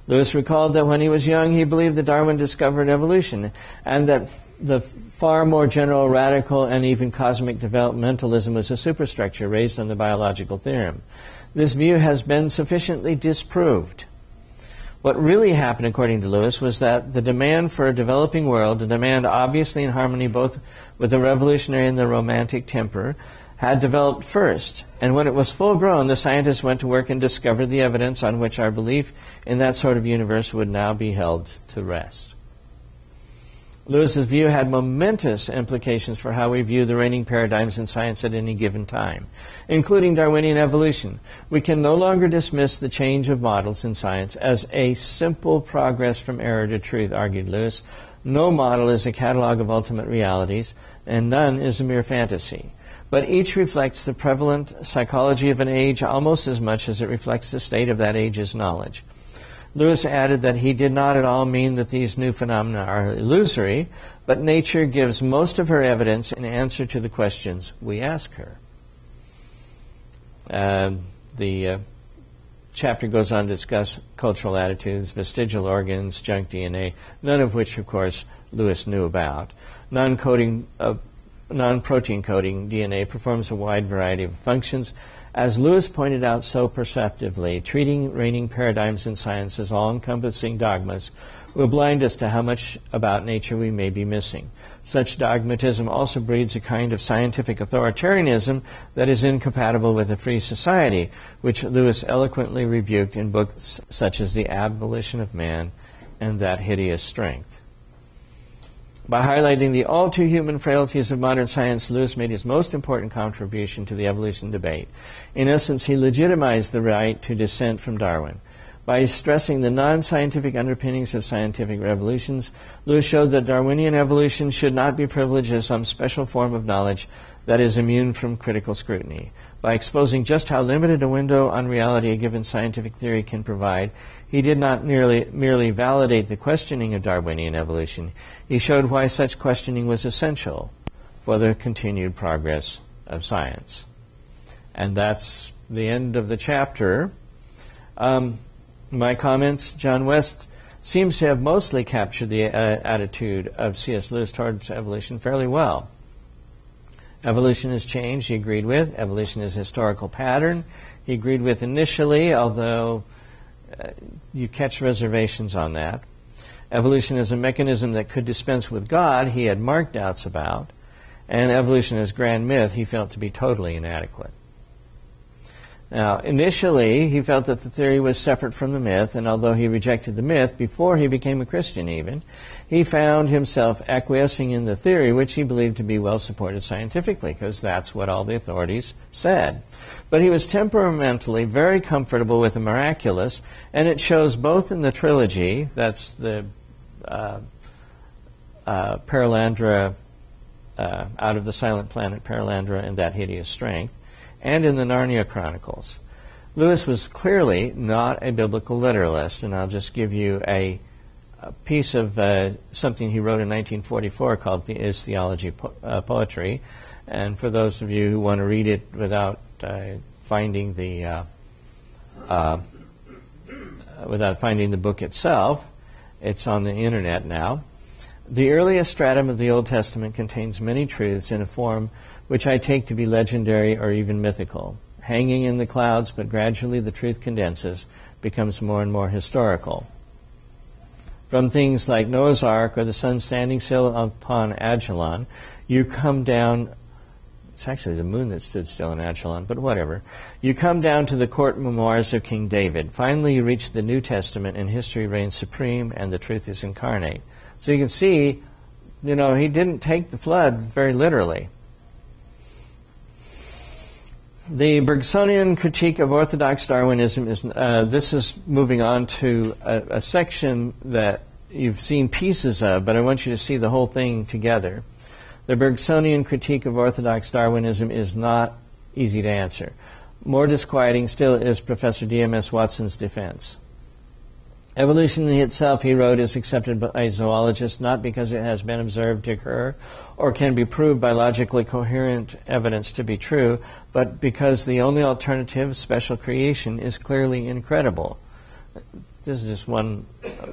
A: Lewis recalled that when he was young, he believed that Darwin discovered evolution and that the far more general, radical, and even cosmic developmentalism was a superstructure raised on the biological theorem. This view has been sufficiently disproved. What really happened, according to Lewis, was that the demand for a developing world, a demand obviously in harmony both with the revolutionary and the romantic temper, had developed first. And when it was full grown, the scientists went to work and discovered the evidence on which our belief in that sort of universe would now be held to rest. Lewis's view had momentous implications for how we view the reigning paradigms in science at any given time, including Darwinian evolution. We can no longer dismiss the change of models in science as a simple progress from error to truth, argued Lewis. No model is a catalog of ultimate realities, and none is a mere fantasy. But each reflects the prevalent psychology of an age almost as much as it reflects the state of that age's knowledge. Lewis added that he did not at all mean that these new phenomena are illusory, but nature gives most of her evidence in answer to the questions we ask her. Uh, the uh, chapter goes on to discuss cultural attitudes, vestigial organs, junk DNA, none of which, of course, Lewis knew about. Non-coding, uh, non-protein coding DNA performs a wide variety of functions as Lewis pointed out so perceptively, treating reigning paradigms in science as all encompassing dogmas will blind us to how much about nature we may be missing. Such dogmatism also breeds a kind of scientific authoritarianism that is incompatible with a free society, which Lewis eloquently rebuked in books such as The Abolition of Man and That Hideous Strength. By highlighting the all too human frailties of modern science, Lewis made his most important contribution to the evolution debate. In essence, he legitimized the right to dissent from Darwin. By stressing the non scientific underpinnings of scientific revolutions, Lewis showed that Darwinian evolution should not be privileged as some special form of knowledge that is immune from critical scrutiny. By exposing just how limited a window on reality a given scientific theory can provide, he did not merely, merely validate the questioning of Darwinian evolution, he showed why such questioning was essential for the continued progress of science. And that's the end of the chapter. Um, my comments, John West seems to have mostly captured the uh, attitude of C.S. Lewis towards evolution fairly well. Evolution has changed, he agreed with. Evolution is a historical pattern. He agreed with initially, although uh, you catch reservations on that. Evolution as a mechanism that could dispense with God, he had marked doubts about. And evolution as grand myth, he felt to be totally inadequate. Now, initially, he felt that the theory was separate from the myth, and although he rejected the myth before he became a Christian, even, he found himself acquiescing in the theory, which he believed to be well supported scientifically, because that's what all the authorities said. But he was temperamentally very comfortable with the miraculous, and it shows both in the trilogy, that's the uh, uh, Perelandra, uh, out of the silent planet Perelandra and that hideous strength, and in the Narnia Chronicles. Lewis was clearly not a biblical literalist, and I'll just give you a, a piece of uh, something he wrote in 1944 called the, Is Theology po- uh, Poetry. And for those of you who want to read it without uh, finding the uh, uh, without finding the book itself, it's on the internet now. The earliest stratum of the Old Testament contains many truths in a form which I take to be legendary or even mythical. Hanging in the clouds, but gradually the truth condenses, becomes more and more historical. From things like Noah's Ark or the sun standing still upon Ajalon, you come down. It's actually the moon that stood still in Ajalon, but whatever. You come down to the court memoirs of King David. Finally, you reach the New Testament, and history reigns supreme, and the truth is incarnate. So you can see, you know, he didn't take the flood very literally. The Bergsonian critique of Orthodox Darwinism is uh, this is moving on to a, a, section that you've seen pieces of, but I want you to see the whole thing together. The Bergsonian critique of Orthodox Darwinism is not easy to answer. More disquieting still is Professor D.M.S. Watson's defense. Evolution itself, he wrote, is accepted by zoologists not because it has been observed to occur or can be proved by logically coherent evidence to be true, but because the only alternative, special creation, is clearly incredible. This is just one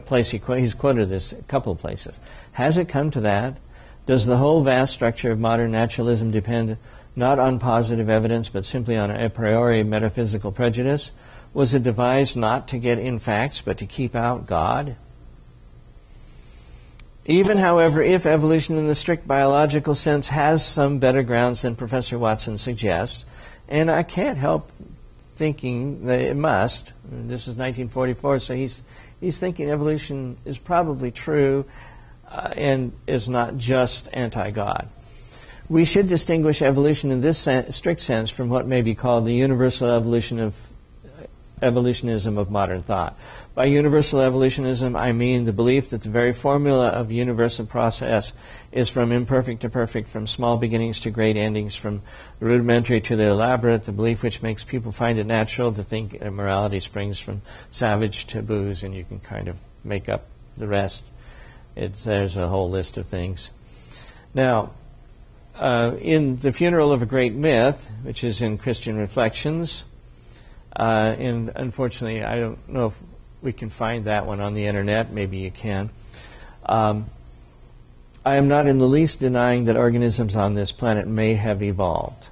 A: place he qu- he's quoted this a couple of places. Has it come to that? Does the whole vast structure of modern naturalism depend not on positive evidence but simply on a priori metaphysical prejudice? Was it devised not to get in facts, but to keep out God? Even, however, if evolution in the strict biological sense has some better grounds than Professor Watson suggests, and I can't help thinking that it must. This is 1944, so he's he's thinking evolution is probably true uh, and is not just anti-God. We should distinguish evolution in this sen- strict sense from what may be called the universal evolution of evolutionism of modern thought. By universal evolutionism, I mean the belief that the very formula of universal process is from imperfect to perfect, from small beginnings to great endings, from rudimentary to the elaborate, the belief which makes people find it natural to think morality springs from savage taboos, and you can kind of make up the rest. There's a whole list of things. Now, uh, in The Funeral of a Great Myth, which is in Christian Reflections, uh, and unfortunately, I don't know if we can find that one on the internet. Maybe you can. Um, I am not in the least denying that organisms on this planet may have evolved.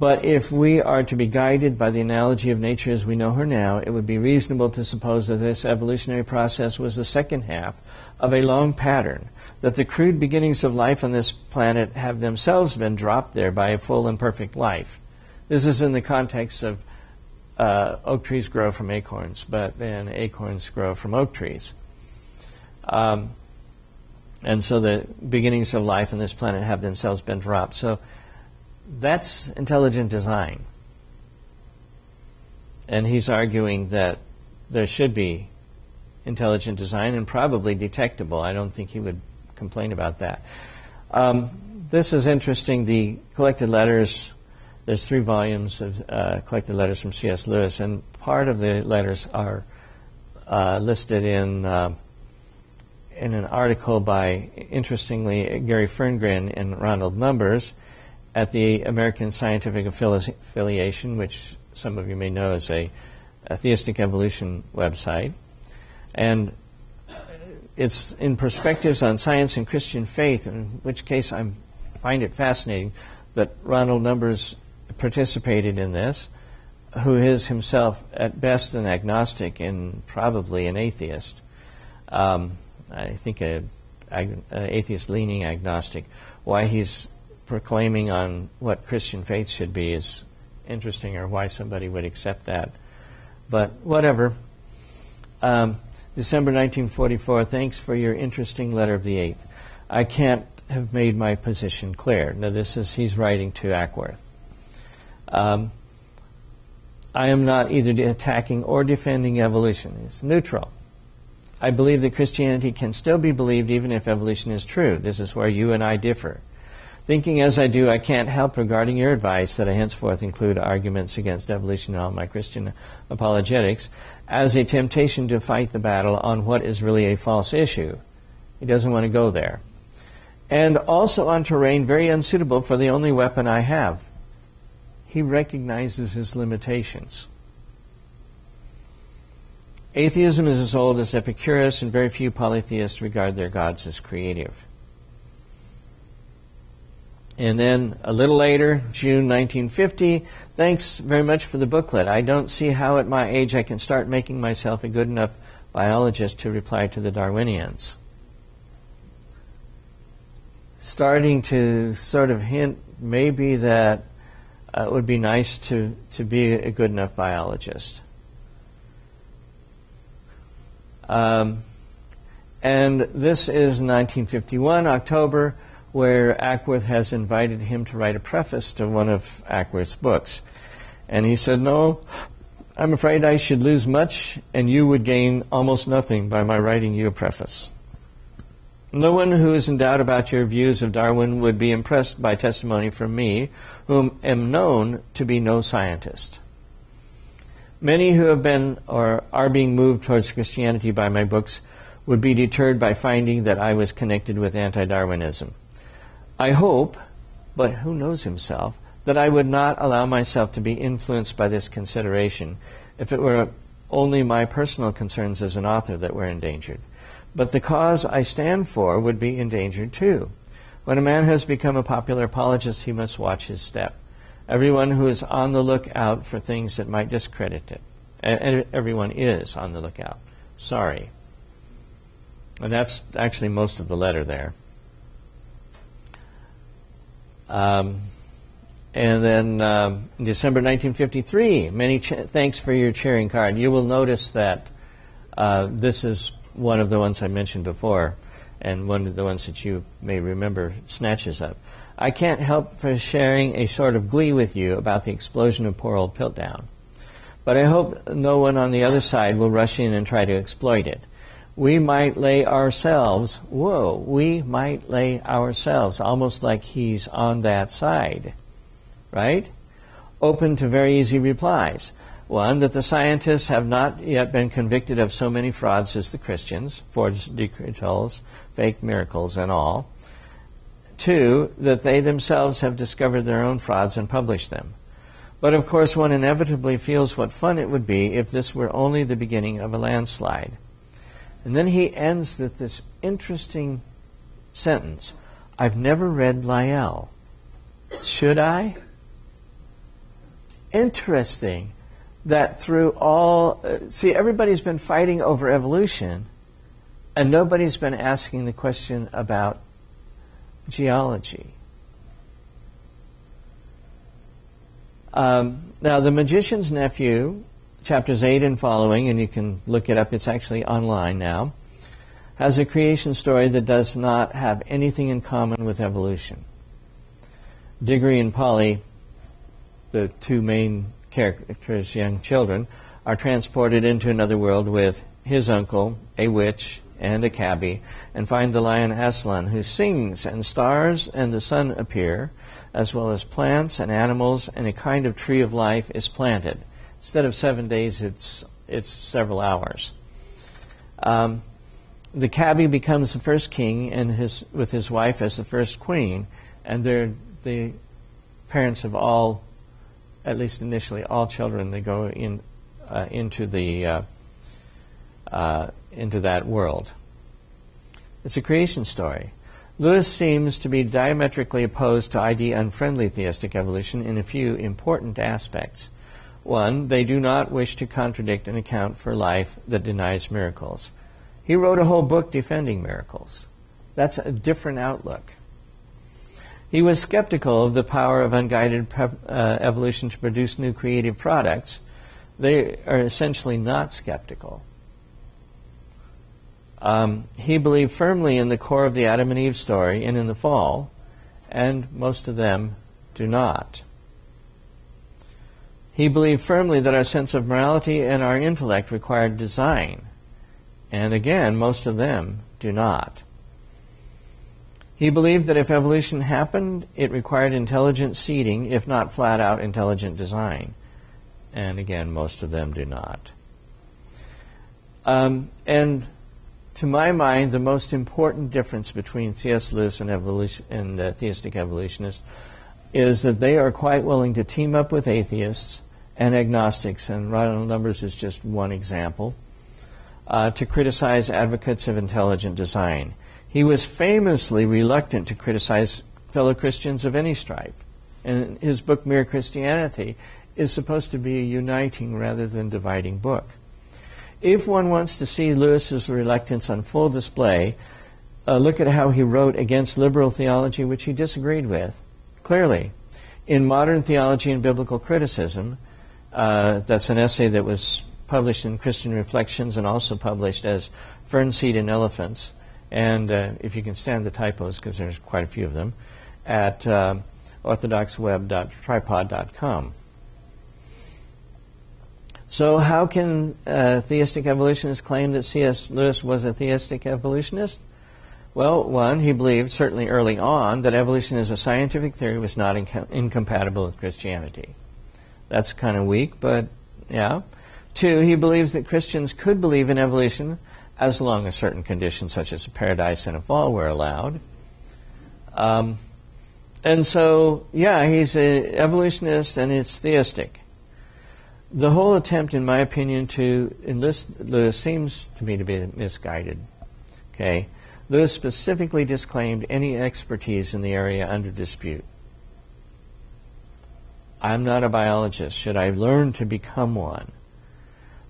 A: But if we are to be guided by the analogy of nature as we know her now, it would be reasonable to suppose that this evolutionary process was the second half of a long pattern, that the crude beginnings of life on this planet have themselves been dropped there by a full and perfect life. This is in the context of uh, oak trees grow from acorns, but then acorns grow from oak trees. Um, and so the beginnings of life on this planet have themselves been dropped. So that's intelligent design. And he's arguing that there should be intelligent design and probably detectable. I don't think he would complain about that. Um, this is interesting. The collected letters there's three volumes of uh, collected letters from C.S. Lewis, and part of the letters are uh, listed in uh, in an article by, interestingly, Gary Ferngren and Ronald Numbers at the American Scientific Affiliation, which some of you may know is a, a theistic evolution website, and it's in perspectives on science and Christian faith, in which case I find it fascinating that Ronald Numbers participated in this, who is himself at best an agnostic and probably an atheist. Um, I think a, a, a atheist-leaning agnostic. Why he's proclaiming on what Christian faith should be is interesting, or why somebody would accept that. But whatever. Um, December 1944. Thanks for your interesting letter of the 8th. I can't have made my position clear. Now, this is he's writing to Acworth. Um, I am not either attacking or defending evolution. It's neutral. I believe that Christianity can still be believed even if evolution is true. This is where you and I differ. Thinking as I do, I can't help regarding your advice that I henceforth include arguments against evolution in all my Christian apologetics as a temptation to fight the battle on what is really a false issue. He doesn't want to go there. And also on terrain very unsuitable for the only weapon I have he recognizes his limitations. Atheism is as old as Epicurus, and very few polytheists regard their gods as creative. And then a little later, June 1950, thanks very much for the booklet. I don't see how at my age I can start making myself a good enough biologist to reply to the Darwinians. Starting to sort of hint maybe that uh, it would be nice to, to be a good enough biologist. Um, and this is 1951, October, where Acworth has invited him to write a preface to one of Acworth's books. And he said, No, I'm afraid I should lose much, and you would gain almost nothing by my writing you a preface. No one who is in doubt about your views of Darwin would be impressed by testimony from me, whom am known to be no scientist. Many who have been or are being moved towards Christianity by my books would be deterred by finding that I was connected with anti Darwinism. I hope, but who knows himself, that I would not allow myself to be influenced by this consideration if it were only my personal concerns as an author that were endangered. But the cause I stand for would be endangered too. When a man has become a popular apologist, he must watch his step. Everyone who is on the lookout for things that might discredit it, and everyone is on the lookout. Sorry. And that's actually most of the letter there. Um, and then um, December 1953, many ch- thanks for your cheering card. You will notice that uh, this is one of the ones I mentioned before, and one of the ones that you may remember snatches of. I can't help for sharing a sort of glee with you about the explosion of poor old Piltdown. But I hope no one on the other side will rush in and try to exploit it. We might lay ourselves, whoa, we might lay ourselves, almost like he's on that side, right? Open to very easy replies. One, that the scientists have not yet been convicted of so many frauds as the Christians, forged decretals, fake miracles, and all. Two, that they themselves have discovered their own frauds and published them. But of course, one inevitably feels what fun it would be if this were only the beginning of a landslide. And then he ends with this interesting sentence I've never read Lyell. Should I? Interesting that through all, uh, see, everybody's been fighting over evolution, and nobody's been asking the question about geology. Um, now, The Magician's Nephew, chapters 8 and following, and you can look it up, it's actually online now, has a creation story that does not have anything in common with evolution. Diggory and Polly, the two main characters, young children, are transported into another world with his uncle, a witch, and a cabbie, and find the lion Aslan, who sings, and stars and the sun appear, as well as plants and animals, and a kind of tree of life is planted. Instead of seven days, it's, it's several hours. Um, the cabbie becomes the first king, and his, with his wife as the first queen, and they're the parents of all at least initially, all children that go in uh, into the uh, uh, into that world. It's a creation story. Lewis seems to be diametrically opposed to ID unfriendly theistic evolution in a few important aspects. One, they do not wish to contradict an account for life that denies miracles. He wrote a whole book defending miracles. That's a different outlook. He was skeptical of the power of unguided uh, evolution to produce new creative products. They are essentially not skeptical. Um, he believed firmly in the core of the Adam and Eve story and in the fall, and most of them do not. He believed firmly that our sense of morality and our intellect required design, and again, most of them do not. He believed that if evolution happened, it required intelligent seeding, if not flat out intelligent design. And again, most of them do not. Um, and to my mind, the most important difference between C.S. Lewis and, and uh, theistic evolutionists is that they are quite willing to team up with atheists and agnostics, and Ronald Numbers is just one example, uh, to criticize advocates of intelligent design. He was famously reluctant to criticize fellow Christians of any stripe. And his book, Mere Christianity, is supposed to be a uniting rather than dividing book. If one wants to see Lewis's reluctance on full display, uh, look at how he wrote against liberal theology, which he disagreed with. Clearly, in Modern Theology and Biblical Criticism, uh, that's an essay that was published in Christian Reflections and also published as Fern Seed and Elephants and uh, if you can stand the typos, because there's quite a few of them, at uh, orthodoxweb.tripod.com. So, how can uh, theistic evolutionists claim that C.S. Lewis was a theistic evolutionist? Well, one, he believed certainly early on that evolution as a scientific theory was not inco- incompatible with Christianity. That's kind of weak, but yeah. Two, he believes that Christians could believe in evolution as long as certain conditions, such as a paradise and a fall, were allowed. Um, and so, yeah, he's an evolutionist and it's theistic. The whole attempt, in my opinion, to enlist seems to me to be misguided. Okay? Lewis specifically disclaimed any expertise in the area under dispute. I'm not a biologist. Should I learn to become one?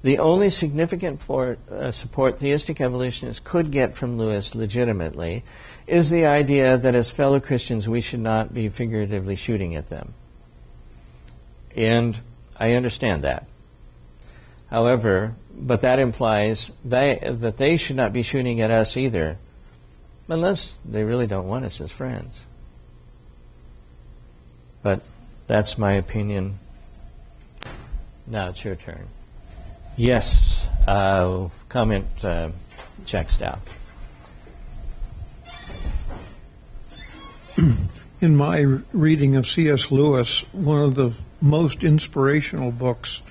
A: The only significant uh, support theistic evolutionists could get from Lewis legitimately is the idea that as fellow Christians we should not be figuratively shooting at them. And I understand that. However, but that implies they, that they should not be shooting at us either, unless they really don't want us as friends. But that's my opinion. Now it's your turn. Yes, uh, comment uh, checked out. <clears throat>
B: In my reading of C.S. Lewis, one of the most inspirational books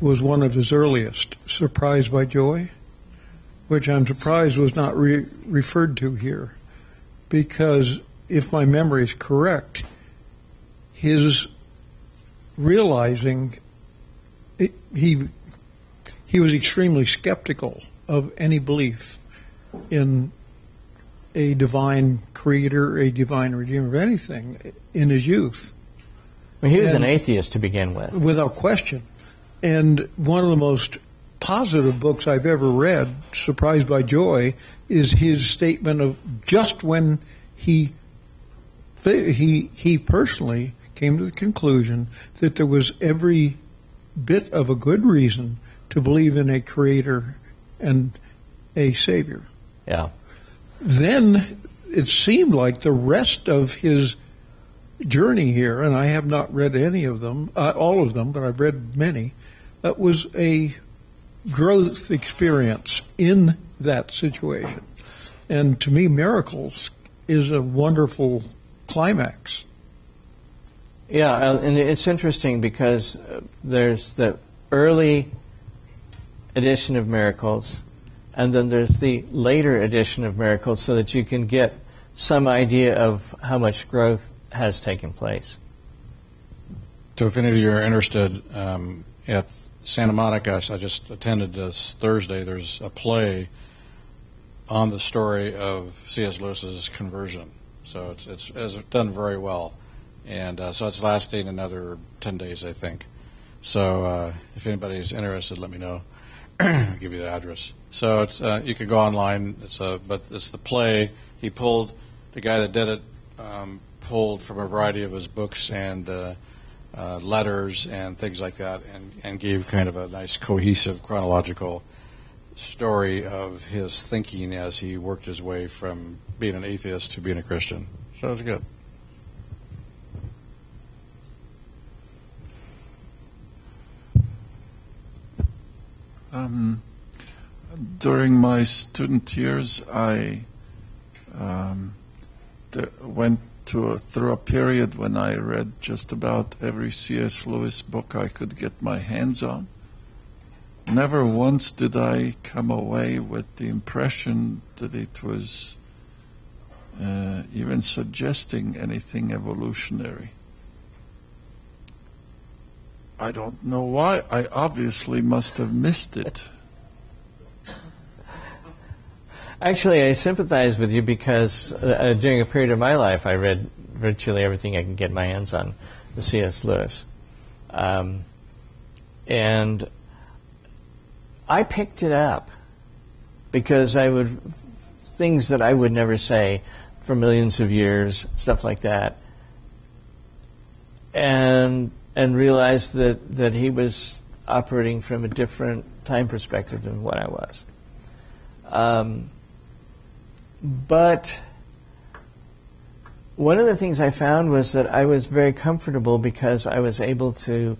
B: was one of his earliest, Surprised by Joy, which I'm surprised was not re- referred to here. Because if my memory is correct, his realizing it, he he was extremely skeptical of any belief in a divine creator, a divine redeemer of anything in his youth.
A: Well, he was and, an atheist to begin with.
B: Without question. And one of the most positive books I've ever read, Surprised by Joy, is his statement of just when he he he personally came to the conclusion that there was every bit of a good reason to believe in a creator and a savior.
A: Yeah.
B: Then it seemed like the rest of his journey here, and I have not read any of them, uh, all of them, but I've read many, that was a growth experience in that situation. And to me, miracles is a wonderful climax.
A: Yeah, uh, and it's interesting because uh, there's the early edition of miracles, and then there's the later edition of miracles so that you can get some idea of how much growth has taken place.
C: So, if any of you are interested, um, at Santa Monica, I just attended this Thursday. There's a play on the story of C.S. Lewis's conversion. So it's it's, it's done very well, and uh, so it's lasting another ten days, I think. So uh, if anybody's interested, let me know. <clears throat> I'll give you the address. So it's uh, you can go online. It's a but it's the play. He pulled the guy that did it um, pulled from a variety of his books and uh, letters and things like that, and and gave kind of a nice cohesive chronological story of his thinking as he worked his way from being an atheist to being a Christian. Sounds good.
D: Um, during my student years, I um, went to a, through a period when I read just about every C.S. Lewis book I could get my hands on. Never once did I come away with the impression that it was uh, even suggesting anything evolutionary. I don't know why. I obviously must have missed it.
A: Actually, I sympathize with you because uh, during a period of my life, I read virtually everything I could get my hands on, the C.S. Lewis. Um, and I picked it up because I would, things that I would never say for millions of years, stuff like that. And and realized that, that he was operating from a different time perspective than what I was. Um, but one of the things I found was that I was very comfortable because I was able to,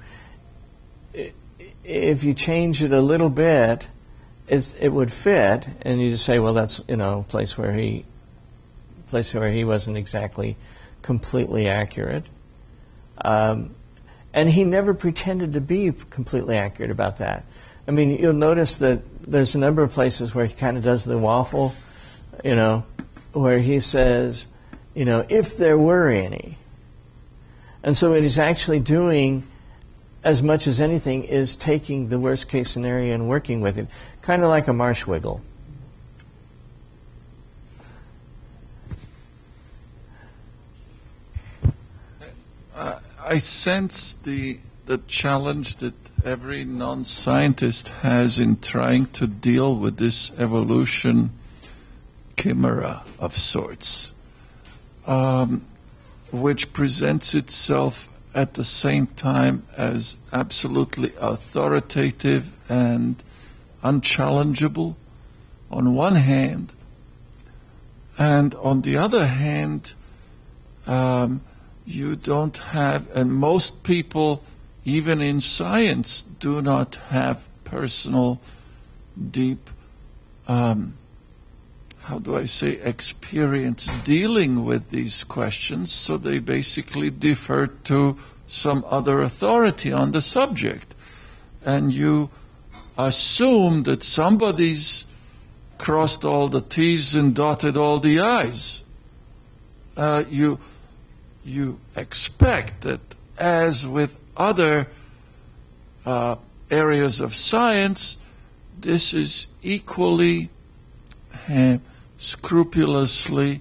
A: if you change it a little bit, it would fit, and you just say, well, that's you know place where he place where he wasn't exactly completely accurate. Um, and he never pretended to be completely accurate about that. I mean, you'll notice that there's a number of places where he kind of does the waffle, you know, where he says, you know, if there were any. And so what he's actually doing, as much as anything, is taking the worst case scenario and working with it, kind of like a marsh wiggle.
D: I sense the the challenge that every non-scientist has in trying to deal with this evolution chimera of sorts, um, which presents itself at the same time as absolutely authoritative and unchallengeable on one hand, and on the other hand, um, you don't have, and most people, even in science, do not have personal, deep, um, how do I say, experience dealing with these questions, so they basically defer to some other authority on the subject. And you assume that somebody's crossed all the T's and dotted all the I's. Uh, you you expect that, as with other uh, areas of science, this is equally uh, scrupulously,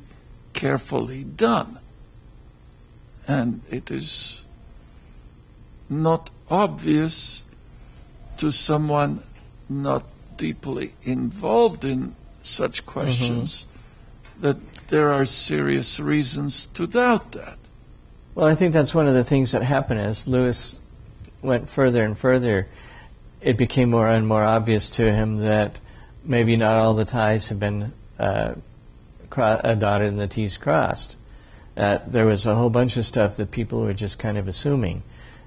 D: carefully done. And it is not obvious to someone not deeply involved in such questions mm-hmm. that there are serious reasons to doubt that.
A: Well, I think that's one of the things that happened as Lewis went further and further. It became more and more obvious to him that maybe not all the ties have been uh, cro- uh, dotted and the T's crossed. That there was a whole bunch of stuff that people were just kind of assuming.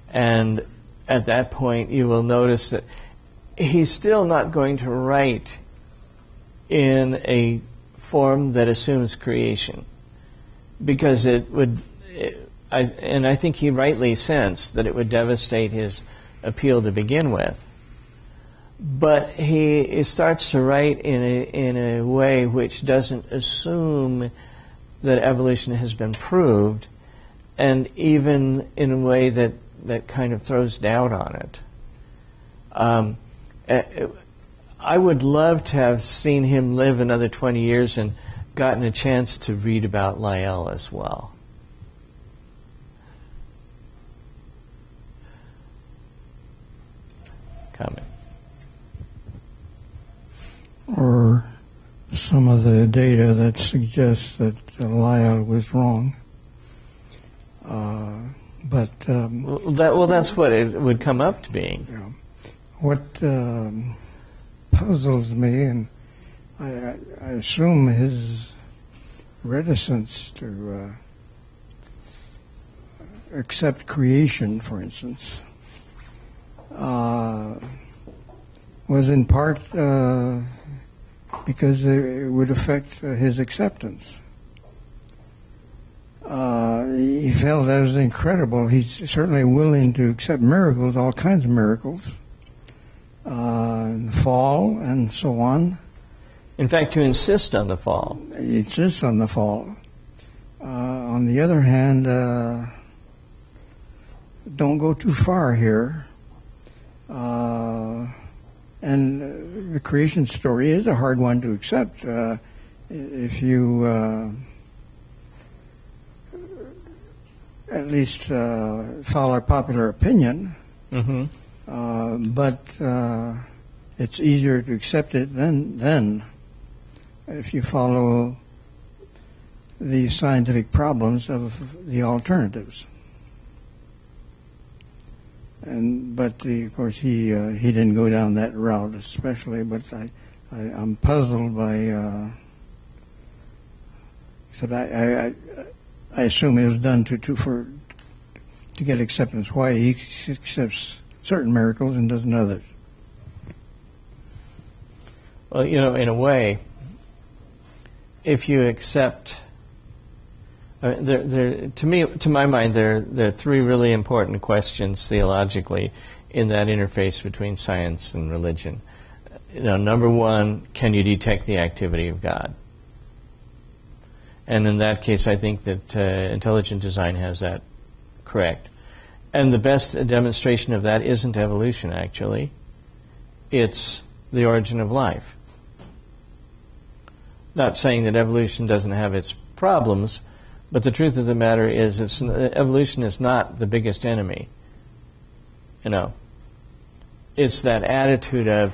A: And at that point, you will notice that he's still not going to write in a form that assumes creation because it would. It, I, and I think he rightly sensed that it would devastate his appeal to begin with. But he, starts to write in a, in a way which doesn't assume that evolution has been proved, and even in a way that, that kind of throws doubt on it. Um, I would love to have seen him live another 20 years and gotten a chance to read about Lyell as well. comment.
E: Or some of the data that suggests that Lyell was wrong. Uh, but um,
A: well, that, well, that's what it would come up to being.
E: Yeah. What um, puzzles me, and I, I, assume his reticence to uh, accept creation, for instance, uh, was in part uh, because it would affect uh, his acceptance. Uh, he felt that was incredible. He's certainly willing to accept miracles, all kinds of miracles, uh, the fall and so on.
A: In fact, to insist on the fall.
E: He insists on the fall. Uh, on the other hand, don't go too far here. Uh, and the creation story is a hard one to accept. Uh, if you uh, at least uh, follow popular opinion,
A: mm-hmm.
E: Uh, but uh, it's easier to accept it than then if you follow the scientific problems of the alternatives and but the, of course he uh, he didn't go down that route especially. But I, I am puzzled by. Uh, said I, I I assume it was done to to for to get acceptance. Why he accepts certain miracles and doesn't others.
A: Well, you know, in a way, if you accept Uh, there, there, to me, to my mind, there, there are three really important questions theologically in that interface between science and religion. You know, number one, can you detect the activity of God? And in that case, I think that uh, intelligent design has that correct. And the best demonstration of that isn't evolution, actually. It's the origin of life. Not saying that evolution doesn't have its problems, but the truth of the matter is, it's, evolution is not the biggest enemy. You know, it's that attitude of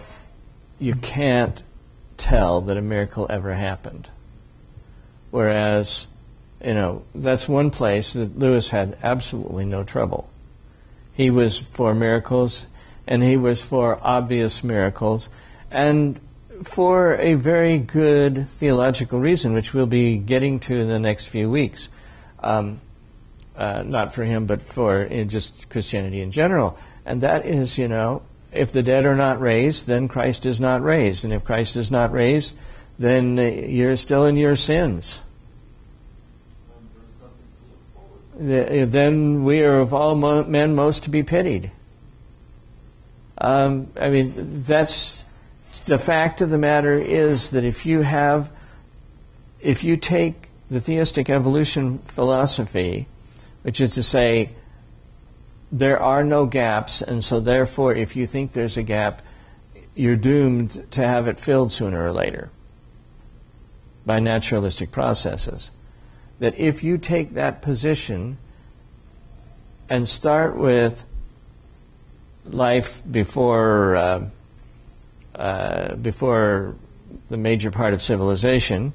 A: you can't tell that a miracle ever happened. Whereas, you know, that's one place that Lewis had absolutely no trouble. He was for miracles, and he was for obvious miracles, and for a very good theological reason, which we'll be getting to in the next few weeks. Um, uh, not for him, but for just Christianity in general. And that is, you know, if the dead are not raised, then Christ is not raised. And if Christ is not raised, then you're still in your sins. Then we are of all men most to be pitied. Um, I mean, that's the fact of the matter is that if you have, if you take the theistic evolution philosophy, which is to say, there are no gaps, and so therefore, if you think there's a gap, you're doomed to have it filled sooner or later by naturalistic processes. That if you take that position and start with life before uh, uh, before the major part of civilization,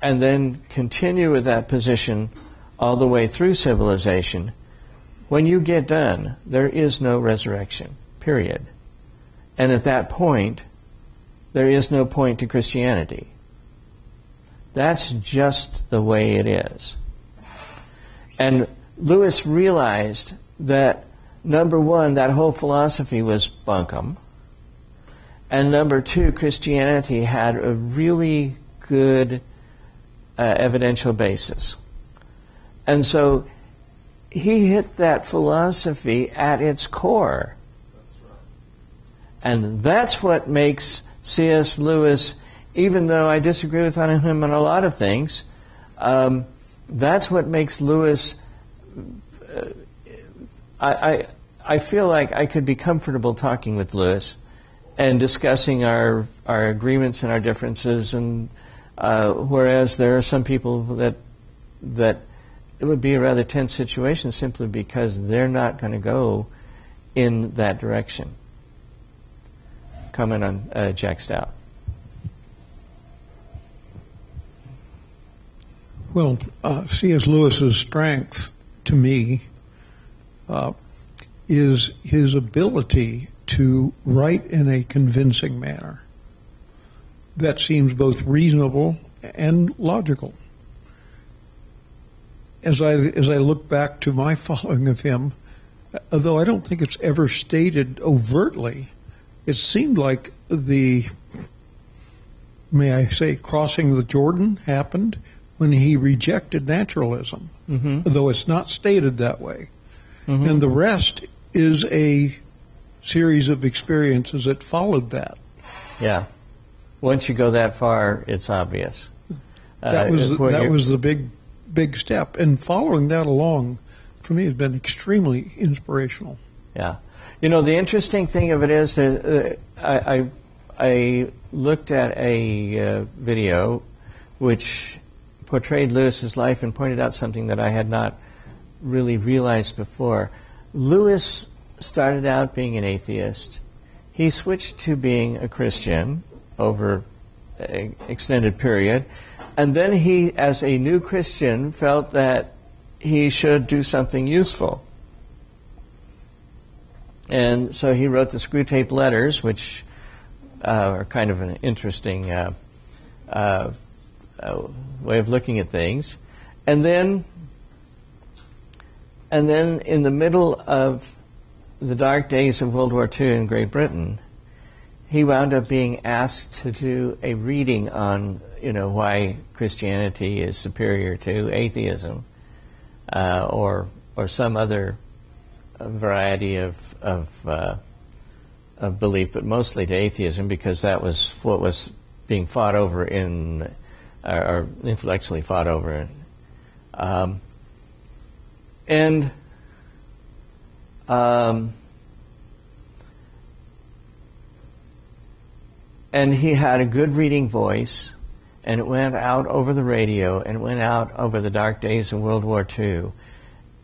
A: and then continue with that position all the way through civilization, when you get done, there is no resurrection, period. And at that point, there is no point to Christianity. That's just the way it is. And Lewis realized that, number one, that whole philosophy was bunkum. And number two, Christianity had a really good uh, evidential basis. And so he hit that philosophy at its core. And that's what makes C.S. Lewis, even though I disagree with him on a lot of things, um, that's what makes Lewis. Uh, I, I, I feel like I could be comfortable talking with Lewis and discussing our our agreements and our differences, and uh, whereas there are some people that that it would be a rather tense situation simply because they're not going to go in that direction. Comment on uh, Jack Stout.
B: Well, uh, C.S. Lewis's strength, to me, uh, is his ability to write in a convincing manner that seems both reasonable and logical. As I as I look back to my <laughs> following of him, although I don't think it's ever stated overtly, it seemed like the may I say crossing the Jordan happened when he rejected naturalism, mm-hmm. though it's not stated that way. Mm-hmm. And the rest is a series of experiences that followed that.
A: Yeah. Once you go that far, it's obvious.
B: That uh, was that was the big big step, and following that along, for me, has been extremely inspirational.
A: Yeah, you know the interesting thing of it is that uh, I, I, I looked at a uh, video which portrayed Lewis's life and pointed out something that I had not really realized before. Lewis started out being an atheist. He switched to being a Christian over an extended period. And then he, as a new Christian, felt that he should do something useful. And so he wrote the Screwtape Letters, which uh, are kind of an interesting uh, uh, uh way of looking at things. And then, and then in the middle of the dark days of World War II in Great Britain, he wound up being asked to do a reading on, you know, why Christianity is superior to atheism, uh, or or some other variety of of, uh, of belief, but mostly to atheism, because that was what was being fought over in, uh, or intellectually fought over. Um, and um, and he had a good reading voice, and it went out over the radio, and it went out over the dark days of World War II,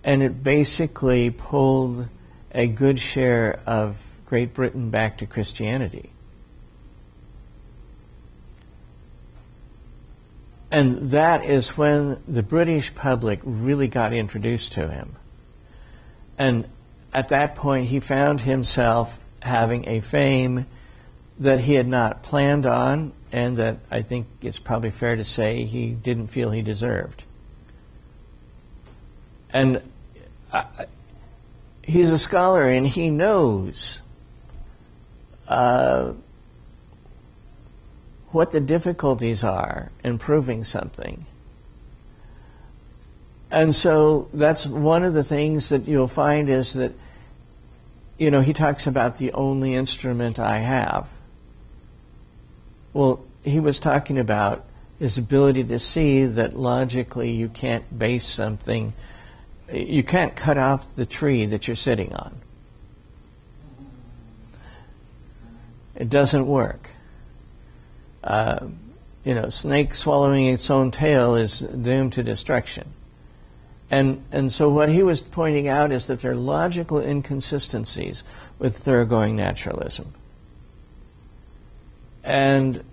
A: and it basically pulled a good share of Great Britain back to Christianity. And that is when the British public really got introduced to him. And at that point, he found himself having a fame that he had not planned on and that I think it's probably fair to say he didn't feel he deserved. And I, he's a scholar and he knows uh, what the difficulties are in proving something. And so that's one of the things that you'll find is that, you know, he talks about the only instrument I have. Well, he was talking about his ability to see that logically you can't base something, you can't cut off the tree that you're sitting on. It doesn't work. Uh, you know, snake swallowing its own tail is doomed to destruction. And, and so what he was pointing out is that there are logical inconsistencies with thoroughgoing naturalism. And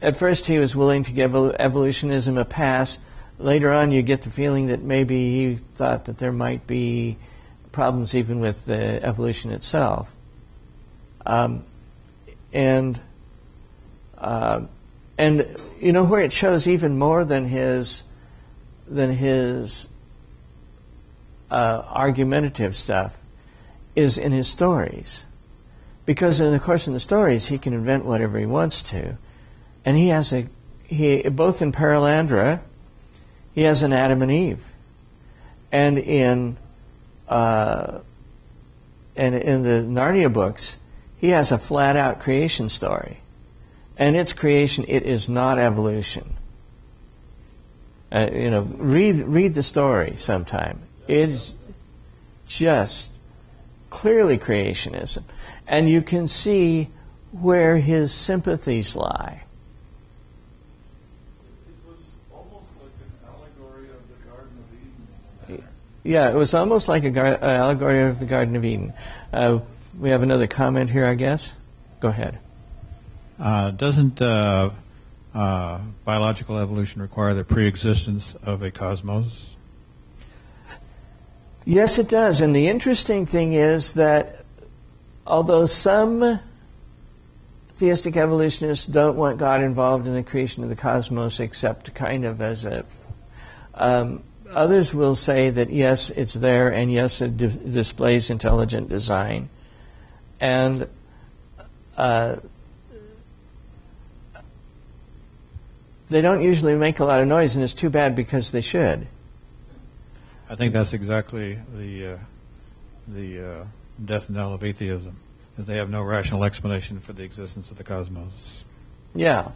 A: at first he was willing to give evolutionism a pass. Later on, you get the feeling that maybe he thought that there might be problems even with the evolution itself. Um, and uh, and you know where it shows even more than his than his uh, argumentative stuff is in his stories, because in, of course in the stories he can invent whatever he wants to, and he has a he both in Perelandra, he has an Adam and Eve, and in uh, and in the Narnia books he has a flat out creation story. And it's creation, it is not evolution. Uh, you know, read, read the story sometime. It's just clearly creationism. And you can see where his sympathies lie.
F: It was almost like an allegory of the Garden of Eden.
A: Yeah, it was almost like an gar- allegory of the Garden of Eden. Uh, we have another comment here, I guess. Go ahead.
G: Uh, doesn't uh, uh, biological evolution require the pre-existence of a cosmos?
A: Yes, it does. And the interesting thing is that although some theistic evolutionists don't want God involved in the creation of the cosmos except kind of as a. Um, others will say that yes, it's there, and yes, it di- displays intelligent design and uh, they don't usually make a lot of noise, and it's too bad because they should.
G: I think that's exactly the uh, the uh, death knell of atheism, is they have no rational explanation for the existence of the cosmos.
A: Yeah.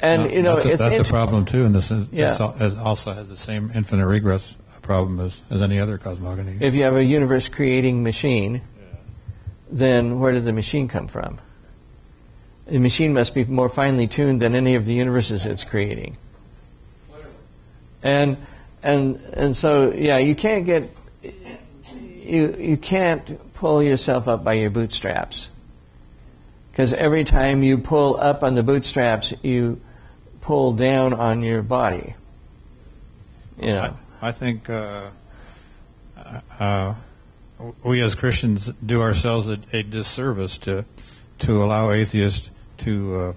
A: And
G: No,
A: you know,
G: that's a,
A: it's
G: that's a problem too, and this is,
A: Yeah.
G: also has the same infinite regress problem as, as any other cosmogony.
A: if you have a universe creating machine, then where did the machine come from? The machine must be more finely tuned than any of the universes it's creating. And and and so yeah, you can't get you you can't pull yourself up by your bootstraps. Because every time you pull up on the bootstraps, you pull down on your body. You know.
G: I, I think uh, uh, we as Christians do ourselves a, a disservice to to allow atheists to uh,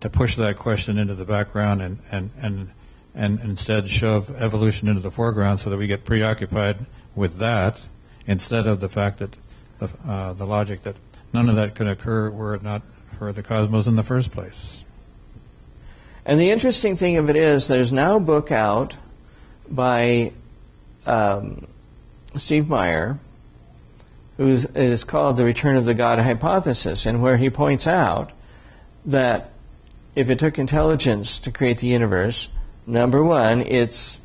G: to push that question into the background and, and, and and instead shove evolution into the foreground so that we get preoccupied with that instead of the fact that the, uh, the logic that none of that could occur were it not for the cosmos in the first place.
A: And the interesting thing of it is, there's now a book out by um, Steve Meyer, who is called The Return of the God Hypothesis, and where he points out that if it took intelligence to create the universe, number one, it's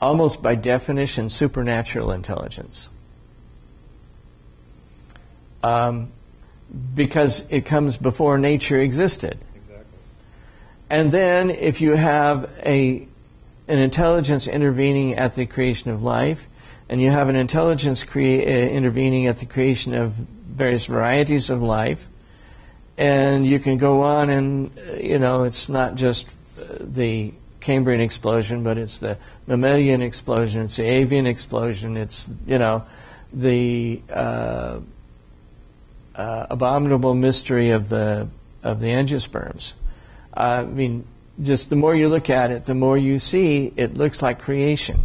A: almost by definition supernatural intelligence. Um, because it comes before nature existed. Exactly. And then if you have a an intelligence intervening at the creation of life, and you have an intelligence crea- intervening at the creation of various varieties of life, and you can go on and uh, you know it's not just uh, the Cambrian explosion, but it's the mammalian explosion, it's the avian explosion, it's you know the uh, uh, abominable mystery of the of the angiosperms. I mean, just the more you look at it, the more you see it looks like creation.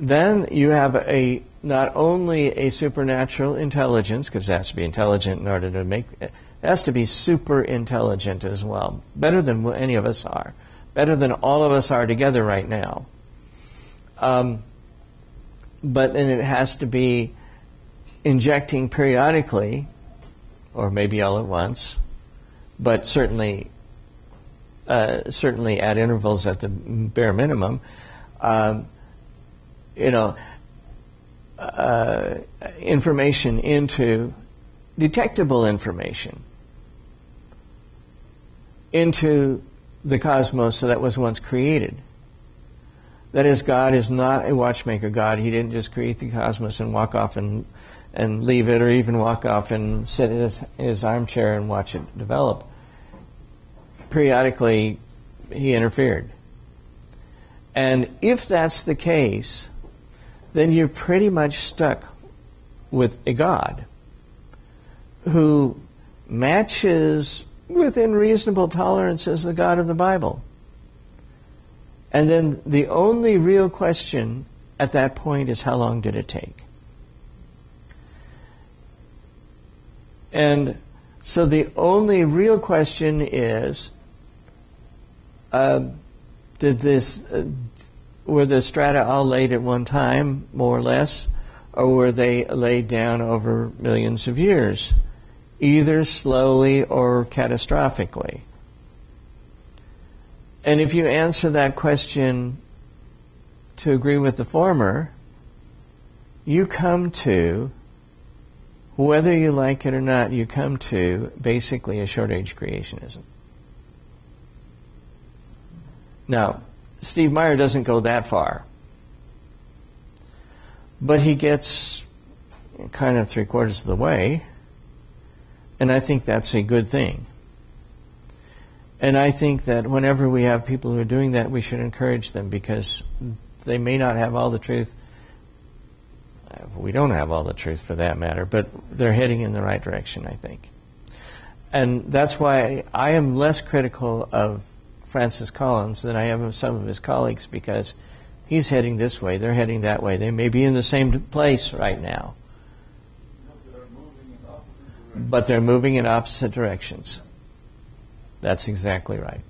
A: Then you have a not only a supernatural intelligence, because it has to be intelligent in order to make it has to be super intelligent as well, better than any of us are, better than all of us are together right now. Um, but then it has to be injecting periodically, or maybe all at once, but certainly, uh, certainly at intervals at the bare minimum, um, you know, uh, information into detectable information into the cosmos that was once created. That is, God is not a watchmaker God. He didn't just create the cosmos and walk off and and leave it, or even walk off and sit in his, in his armchair and watch it develop. Periodically, he interfered. And if that's the case, then you're pretty much stuck with a God who matches within reasonable tolerances the God of the Bible. And then the only real question at that point is how long did it take? And so the only real question is uh, did this, uh, were the strata all laid at one time, more or less, or were they laid down over millions of years, either slowly or catastrophically? And if you answer that question to agree with the former, you come to whether you like it or not, you come to basically a short age creationism. Now, Steve Meyer doesn't go that far, but he gets kind of three quarters of the way, and I think that's a good thing. And I think that whenever we have people who are doing that, we should encourage them because they may not have all the truth we don't have all the truth for that matter, but they're heading in the right direction, I think. And that's why I am less critical of Francis Collins than I am of some of his colleagues because he's heading this way, they're heading that way. They may be in the same place right now. But they're moving in opposite directions. That's exactly right.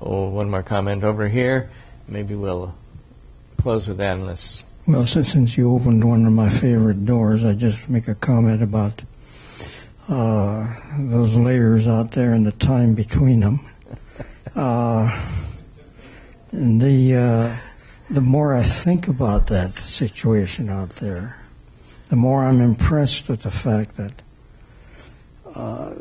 A: Oh, one more comment over here. Maybe we'll close with that unless.
E: Well, since, since you opened one of my favorite doors, I just make a comment about uh, those layers out there and the time between them. <laughs> Uh, and the uh, the more I think about that situation out there, the more I'm impressed with the fact that uh,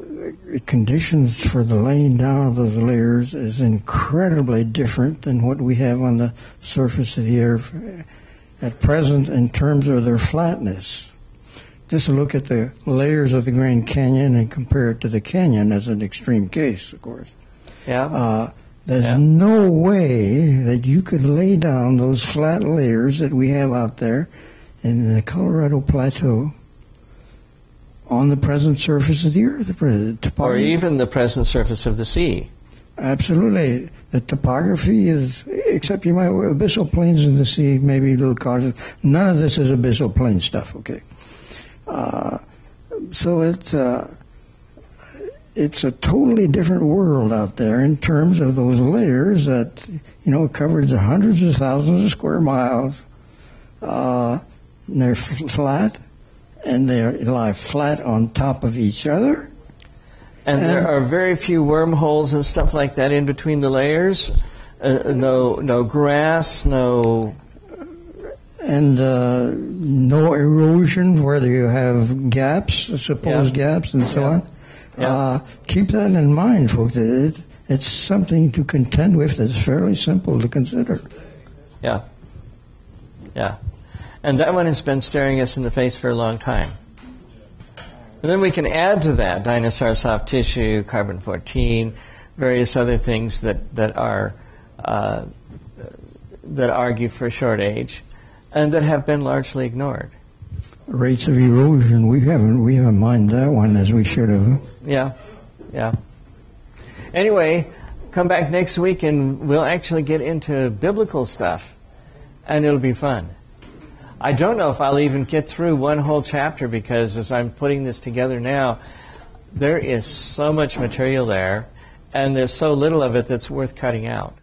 E: conditions for the laying down of those layers is incredibly different than what we have on the surface of the earth at present in terms of their flatness. Just look at the layers of the Grand Canyon and compare it to the canyon as an extreme case, of course.
A: Yeah.
E: Uh, there's
A: yeah.
E: no way that you could lay down those flat layers that we have out there in the Colorado Plateau on the present surface of the earth,
A: or even the present surface of the sea.
E: Absolutely. The topography is, except you might abyssal plains in the sea, maybe little causes. None of this is abyssal plain stuff. Okay. Uh, so it's uh, it's a totally different world out there in terms of those layers that you know covers hundreds of thousands of square miles. Uh, and they're flat, and they lie flat on top of each other.
A: And there are very few wormholes and stuff like that in between the layers. Uh, no, no grass, no.
E: And uh, no erosion where you have gaps, supposed
A: Yeah.
E: gaps, and so
A: Yeah.
E: on.
A: Yeah.
E: Uh, keep that in mind, folks. It, it's something to contend with that's fairly simple to consider.
A: Yeah. Yeah. And that one has been staring us in the face for a long time. And then we can add to that dinosaur soft tissue, carbon 14, various other things that, that are uh, that argue for short age and that have been largely ignored.
E: Rates of erosion, we haven't we haven't mined that one as we should have.
A: Yeah, yeah. Anyway, come back next week and we'll actually get into biblical stuff, and it'll be fun. I don't know if I'll even get through one whole chapter because as I'm putting this together now, there is so much material there, and there's so little of it that's worth cutting out.